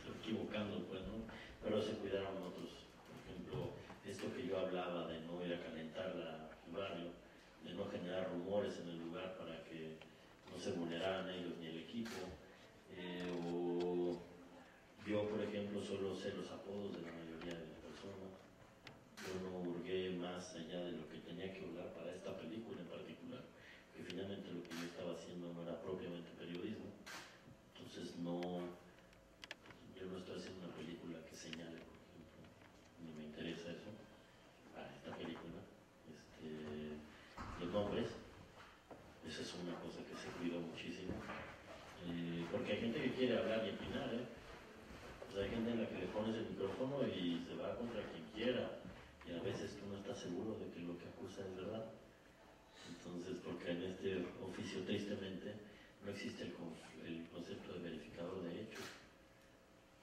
se equivocando, pues, ¿no? pero se cuidaron otros. Por ejemplo, esto que yo hablaba de no ir a calentar la, el barrio, de no generar rumores en el lugar para que no se vulneraran ellos ni el equipo. O yo, por ejemplo, solo sé los apodos de la mayoría de las personas. Yo no hurgué más allá de lo que tenía que hurgar para esta película en particular, que finalmente lo que yo estaba haciendo no era propiamente periodismo. Entonces no, yo no estoy haciendo una película que señale, por ejemplo, ni me interesa eso, para esta película. Este, los nombres, esa es una cosa que se cuidó muchísimo, eh, porque hay gente que quiere hablar y opinar, ¿eh? O sea, hay gente en la que le pones el micrófono contra quien quiera, y a veces tú no estás seguro de que lo que acusa es verdad. Entonces, porque en este oficio, tristemente, no existe el, concepto de verificador de hechos.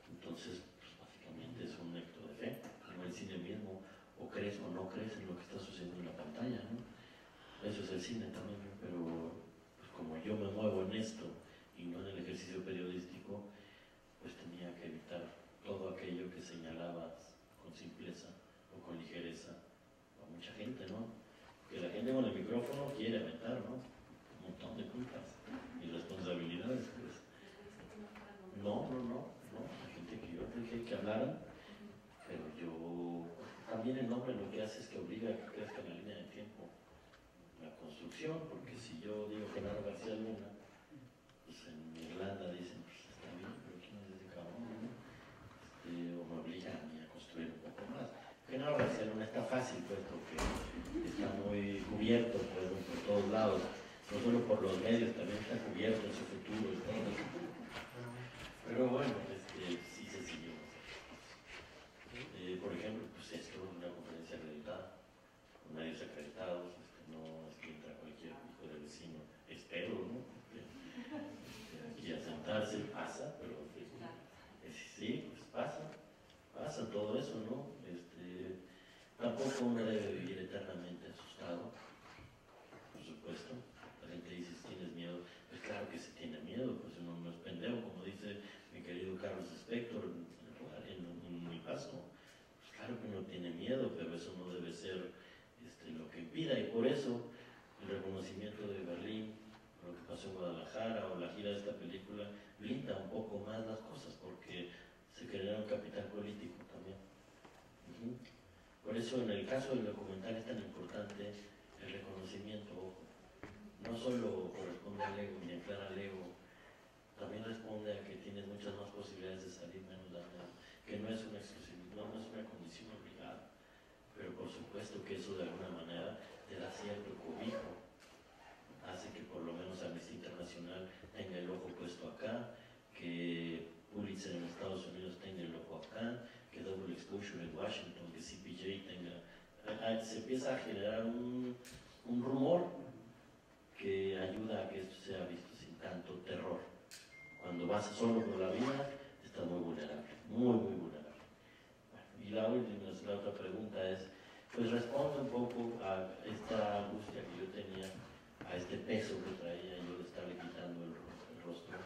Entonces, pues, básicamente es un acto de fe, como el cine mismo, o crees o no crees en lo que está sucediendo en la pantalla, ¿no? Eso es el cine también, pero pues, como yo me muevo en esto y no en el ejercicio periodístico, pues tenía que evitar todo aquello que señalabas con simpleza o con ligereza a mucha gente, ¿no? Porque la gente con el micrófono quiere aventar, ¿no? Un montón de culpas y responsabilidades, pues. No, no, no, no. La gente que yo dejé que hablaran, pero yo también el nombre lo que hace es que obliga a que crezca la línea de tiempo la porque si yo digo Genaro García Luna, pues en Irlanda dicen, pues está bien, pero ¿quién es ese cabrón? Este, o me obliga a construir un poco más. Genaro García Luna está fácil, pues, porque está muy cubierto pues, por todos lados, no solo por los medios, también está cubierto en su futuro. Pero bueno, este, sí se siguió. Eh, por ejemplo, pues esto, una conferencia acreditada, con medios acreditados, no es que entra cualquier hijo de vecino, espero, ¿no? Aquí a sentarse pasa, pero sí, pues pasa, pasa todo eso, ¿no? Este, tampoco uno debe vivir eternamente asustado, por supuesto. La gente dice, ¿tienes miedo? Pues claro que se tiene miedo, pues uno no es pendejo, como dice mi querido Carlos Spector en, mi paso. Pues claro que uno tiene miedo, pero eso no debe ser este, lo que impida y por eso el reconocimiento de Berlín, lo que pasó en Guadalajara o la gira de esta película blinda un poco más las cosas porque se un capital político. Por eso en el caso del documental es tan importante el reconocimiento. No solo corresponde al ego ni anclar al ego, también responde a que tienes muchas más posibilidades de salir menos dañado, que no es una exclusividad, no es una condición obligada pero por supuesto que eso de alguna manera te da cierto cobijo, hace que por lo menos Amnistía Internacional tenga el ojo puesto acá, que Pulitzer en Estados Unidos tenga el ojo acá, que Double Exposure en Washington, que CPJ tenga... Se empieza a generar un, un rumor que ayuda a que esto sea visto sin tanto terror. Cuando vas solo por la vida, estás muy vulnerable, muy, muy vulnerable. Y la última, la otra pregunta es, pues responde un poco a esta angustia que yo tenía, a este peso que traía yo de estarle quitando el el rostro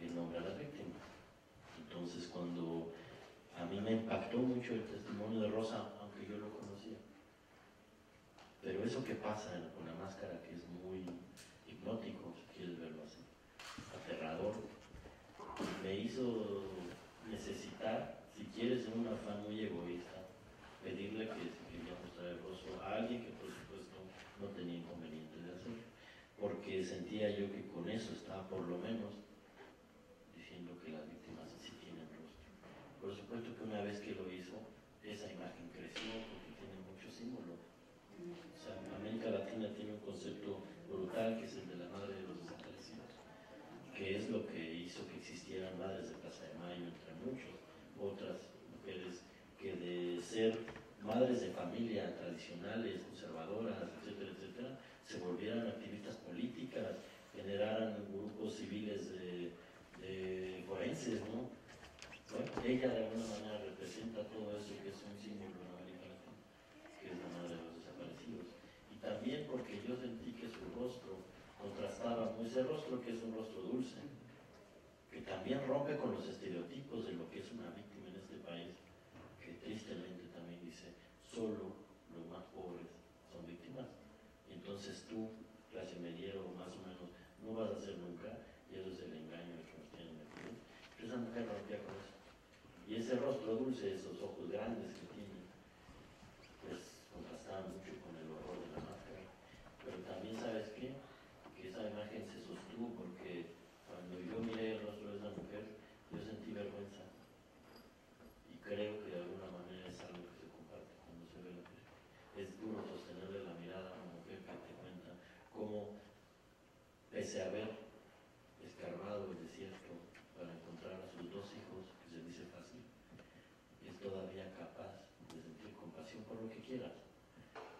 en nombre a las víctimas. Entonces cuando a mí me impactó mucho el testimonio de Rosa, aunque yo lo conocía. Pero eso que pasa con la máscara, que es muy hipnótico, si quieres verlo así, aterrador, me hizo necesitar, si quieres, en un afán muy egoísta, pedirle que si queríamos traer rostro a alguien que por supuesto no tenía inconveniente de hacerlo, porque sentía yo que con eso estaba por lo menos diciendo que las víctimas sí tienen rostro. Por supuesto que una vez que lo hizo, esa imagen creció porque tiene muchos símbolos. O sea, América Latina tiene un concepto brutal que es el de la madre de los desaparecidos, que es lo que hizo que existieran madres de Plaza de Mayo, entre muchos, otras mujeres que de ser madres de familia tradicionales, conservadoras, etcétera, etcétera, se volvieran activistas políticas, generaran grupos civiles de, de forenses, ¿no? Ella de alguna manera representa todo eso que es un símbolo en América Latina, que es la madre de los desaparecidos. Y también porque yo sentí que su rostro contrastaba muy ese rostro que es un rostro dulce, que también rompe con los estereotipos de lo que es una víctima en este país, que tristemente también dice, solo los más pobres son víctimas. Entonces tú, clase mediero más o menos, no vas a ser nunca, y eso es el engaño que nos tienen metidos. Pero esa mujer rompía con eso. Y ese rostro dulce, esos ojos grandes que tiene, pues contrastaban mucho con el horror de la máscara. Pero también, ¿sabes qué? Que esa imagen se sostuvo porque cuando yo miré el rostro de esa mujer, yo sentí vergüenza. Y creo que de alguna manera es algo que se comparte cuando se ve la película. Es duro sostenerle la mirada a una mujer que te cuenta cómo, pese a haber escarbado el desierto para encontrar a sus dos hijos, que se dice fácil, es todavía capaz de sentir compasión por lo que quieras.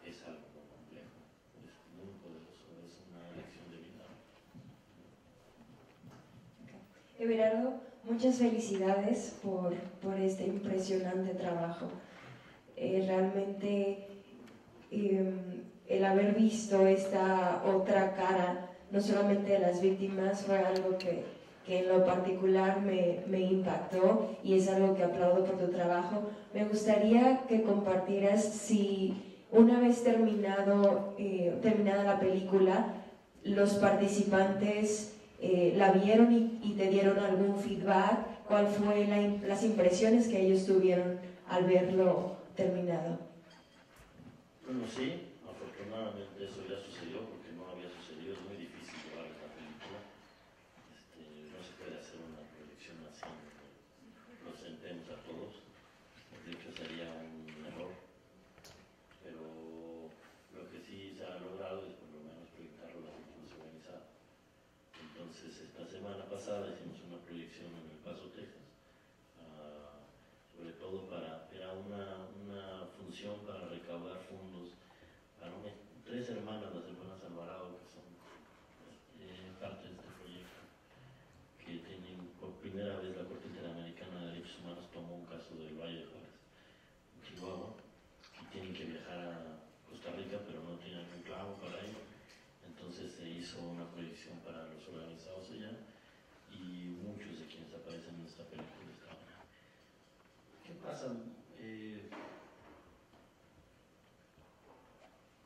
Es algo muy complejo, es muy poderoso, es una lección de vida. Everardo, muchas felicidades por, por este impresionante trabajo. Eh, realmente eh, el haber visto esta otra cara, no solamente de las víctimas, fue algo que, que en lo particular me, me, impactó y es algo que aplaudo por tu trabajo. Me gustaría que compartieras si una vez terminado, eh, terminada la película, los participantes eh, la vieron y, te dieron algún feedback, cuál fue la, las impresiones que ellos tuvieron al verlo terminado. Bueno, sí, afortunadamente eso ya sucedió porque no había sucedido, es muy difícil llevar esta película. Este, no se puede hacer una proyección así, lo sentemos a todos, de hecho sería un error. Pero lo que sí se ha logrado es por lo menos proyectarlo a las víctimas organizadas. Entonces, esta semana pasada hicimos una proyección en El Paso, Texas, uh, sobre todo para, era una, una función para recaudar fondos para una, tres hermanas, las hermanas Alvarado, que son eh, parte de este proyecto, que tienen por primera vez la Corte Interamericana de Derechos Humanos tomó un caso del Valle de Juárez, en Chihuahua, y tienen que viajar a Costa Rica, pero no tienen un clavo para ir. Entonces se hizo para los organizados allá y muchos de quienes aparecen en esta película. ¿Qué pasa? Eh,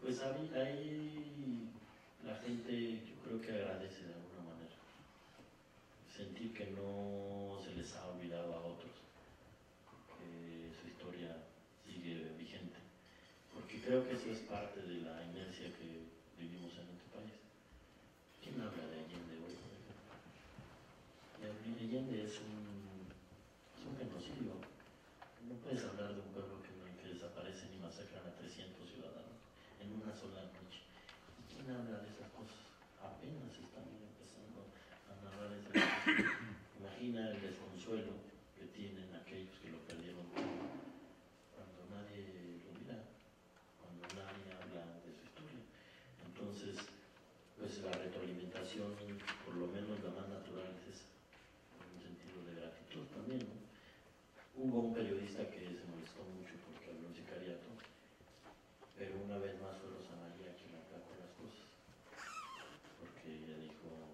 pues ahí, ahí, la gente yo creo que agradece de alguna manera. Sentir que no se les ha olvidado a otros, que su historia sigue vigente. Porque creo que eso es parte de la inercia que vivimos en este país. ¿Quién habla de Allende hoy, por ejemplo? Allende es un, es un genocidio. No puedes hablar de un pueblo que, que desaparecen y masacran a 300 ciudadanos en una sola noche. ¿Quién habla de esas cosas? Apenas están empezando a narrar esas cosas. Imagina el desconsuelo que tienen aquellos que lo perdieron todo cuando nadie lo mira, cuando nadie habla de su historia. Entonces, pues la retroalimentación, por lo menos la más natural, es esa, en un sentido de gratitud también. ¿no? Hubo un periodista que se molestó mucho porque habló en sicariato, pero una vez más fue Rosa María quien aplacó las cosas, porque ella dijo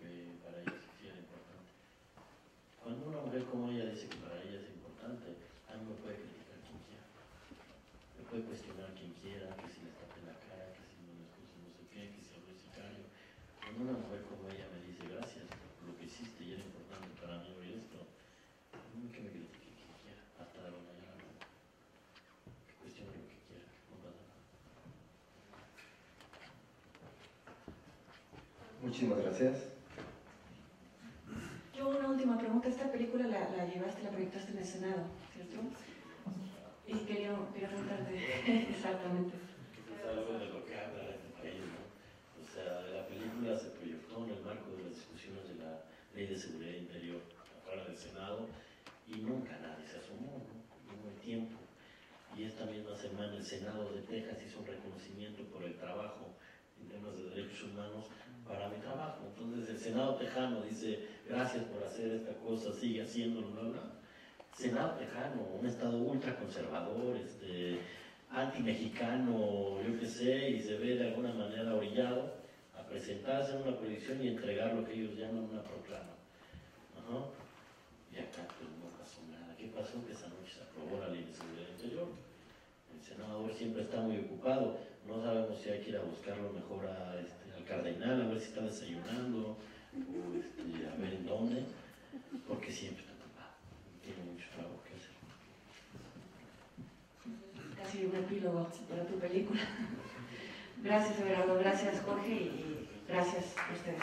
que para ella sí era importante. Cuando una mujer como ella dice que para ella es importante, a mí me puede criticar Muchísimas gracias. Yo una última pregunta. Esta película la, la llevaste, la proyectaste en el Senado, ¿cierto? Y quería, quería preguntarte [LAUGHS] exactamente. Es algo de lo que habla este país, ¿no? O sea, la película se proyectó en el marco de las discusiones de la Ley de Seguridad Interior afuera del Senado y nunca nadie se asomó, ¿no? No hubo tiempo. Y esta misma semana el Senado de Texas hizo un reconocimiento por el trabajo en temas de derechos humanos para mi trabajo. Entonces el Senado tejano dice, gracias por hacer esta cosa, sigue haciéndolo, bla, bla. Senado tejano, un estado ultraconservador, este, anti-mexicano, yo qué sé, y se ve de alguna manera orillado a presentarse en una proyección y entregar lo que ellos llaman una proclama. Ajá. Y acá pues no pasó nada. ¿Qué pasó? Que esa noche se aprobó la ley de seguridad interior. El senador siempre está muy ocupado. No sabemos si hay que ir a buscarlo mejor a, este, cardenal, a ver si está desayunando, o este, a ver en dónde, porque siempre está tapado, tiene mucho trabajo que hacer. Casi un epílogo para tu película. Gracias, Everardo, gracias, Jorge, y gracias a ustedes.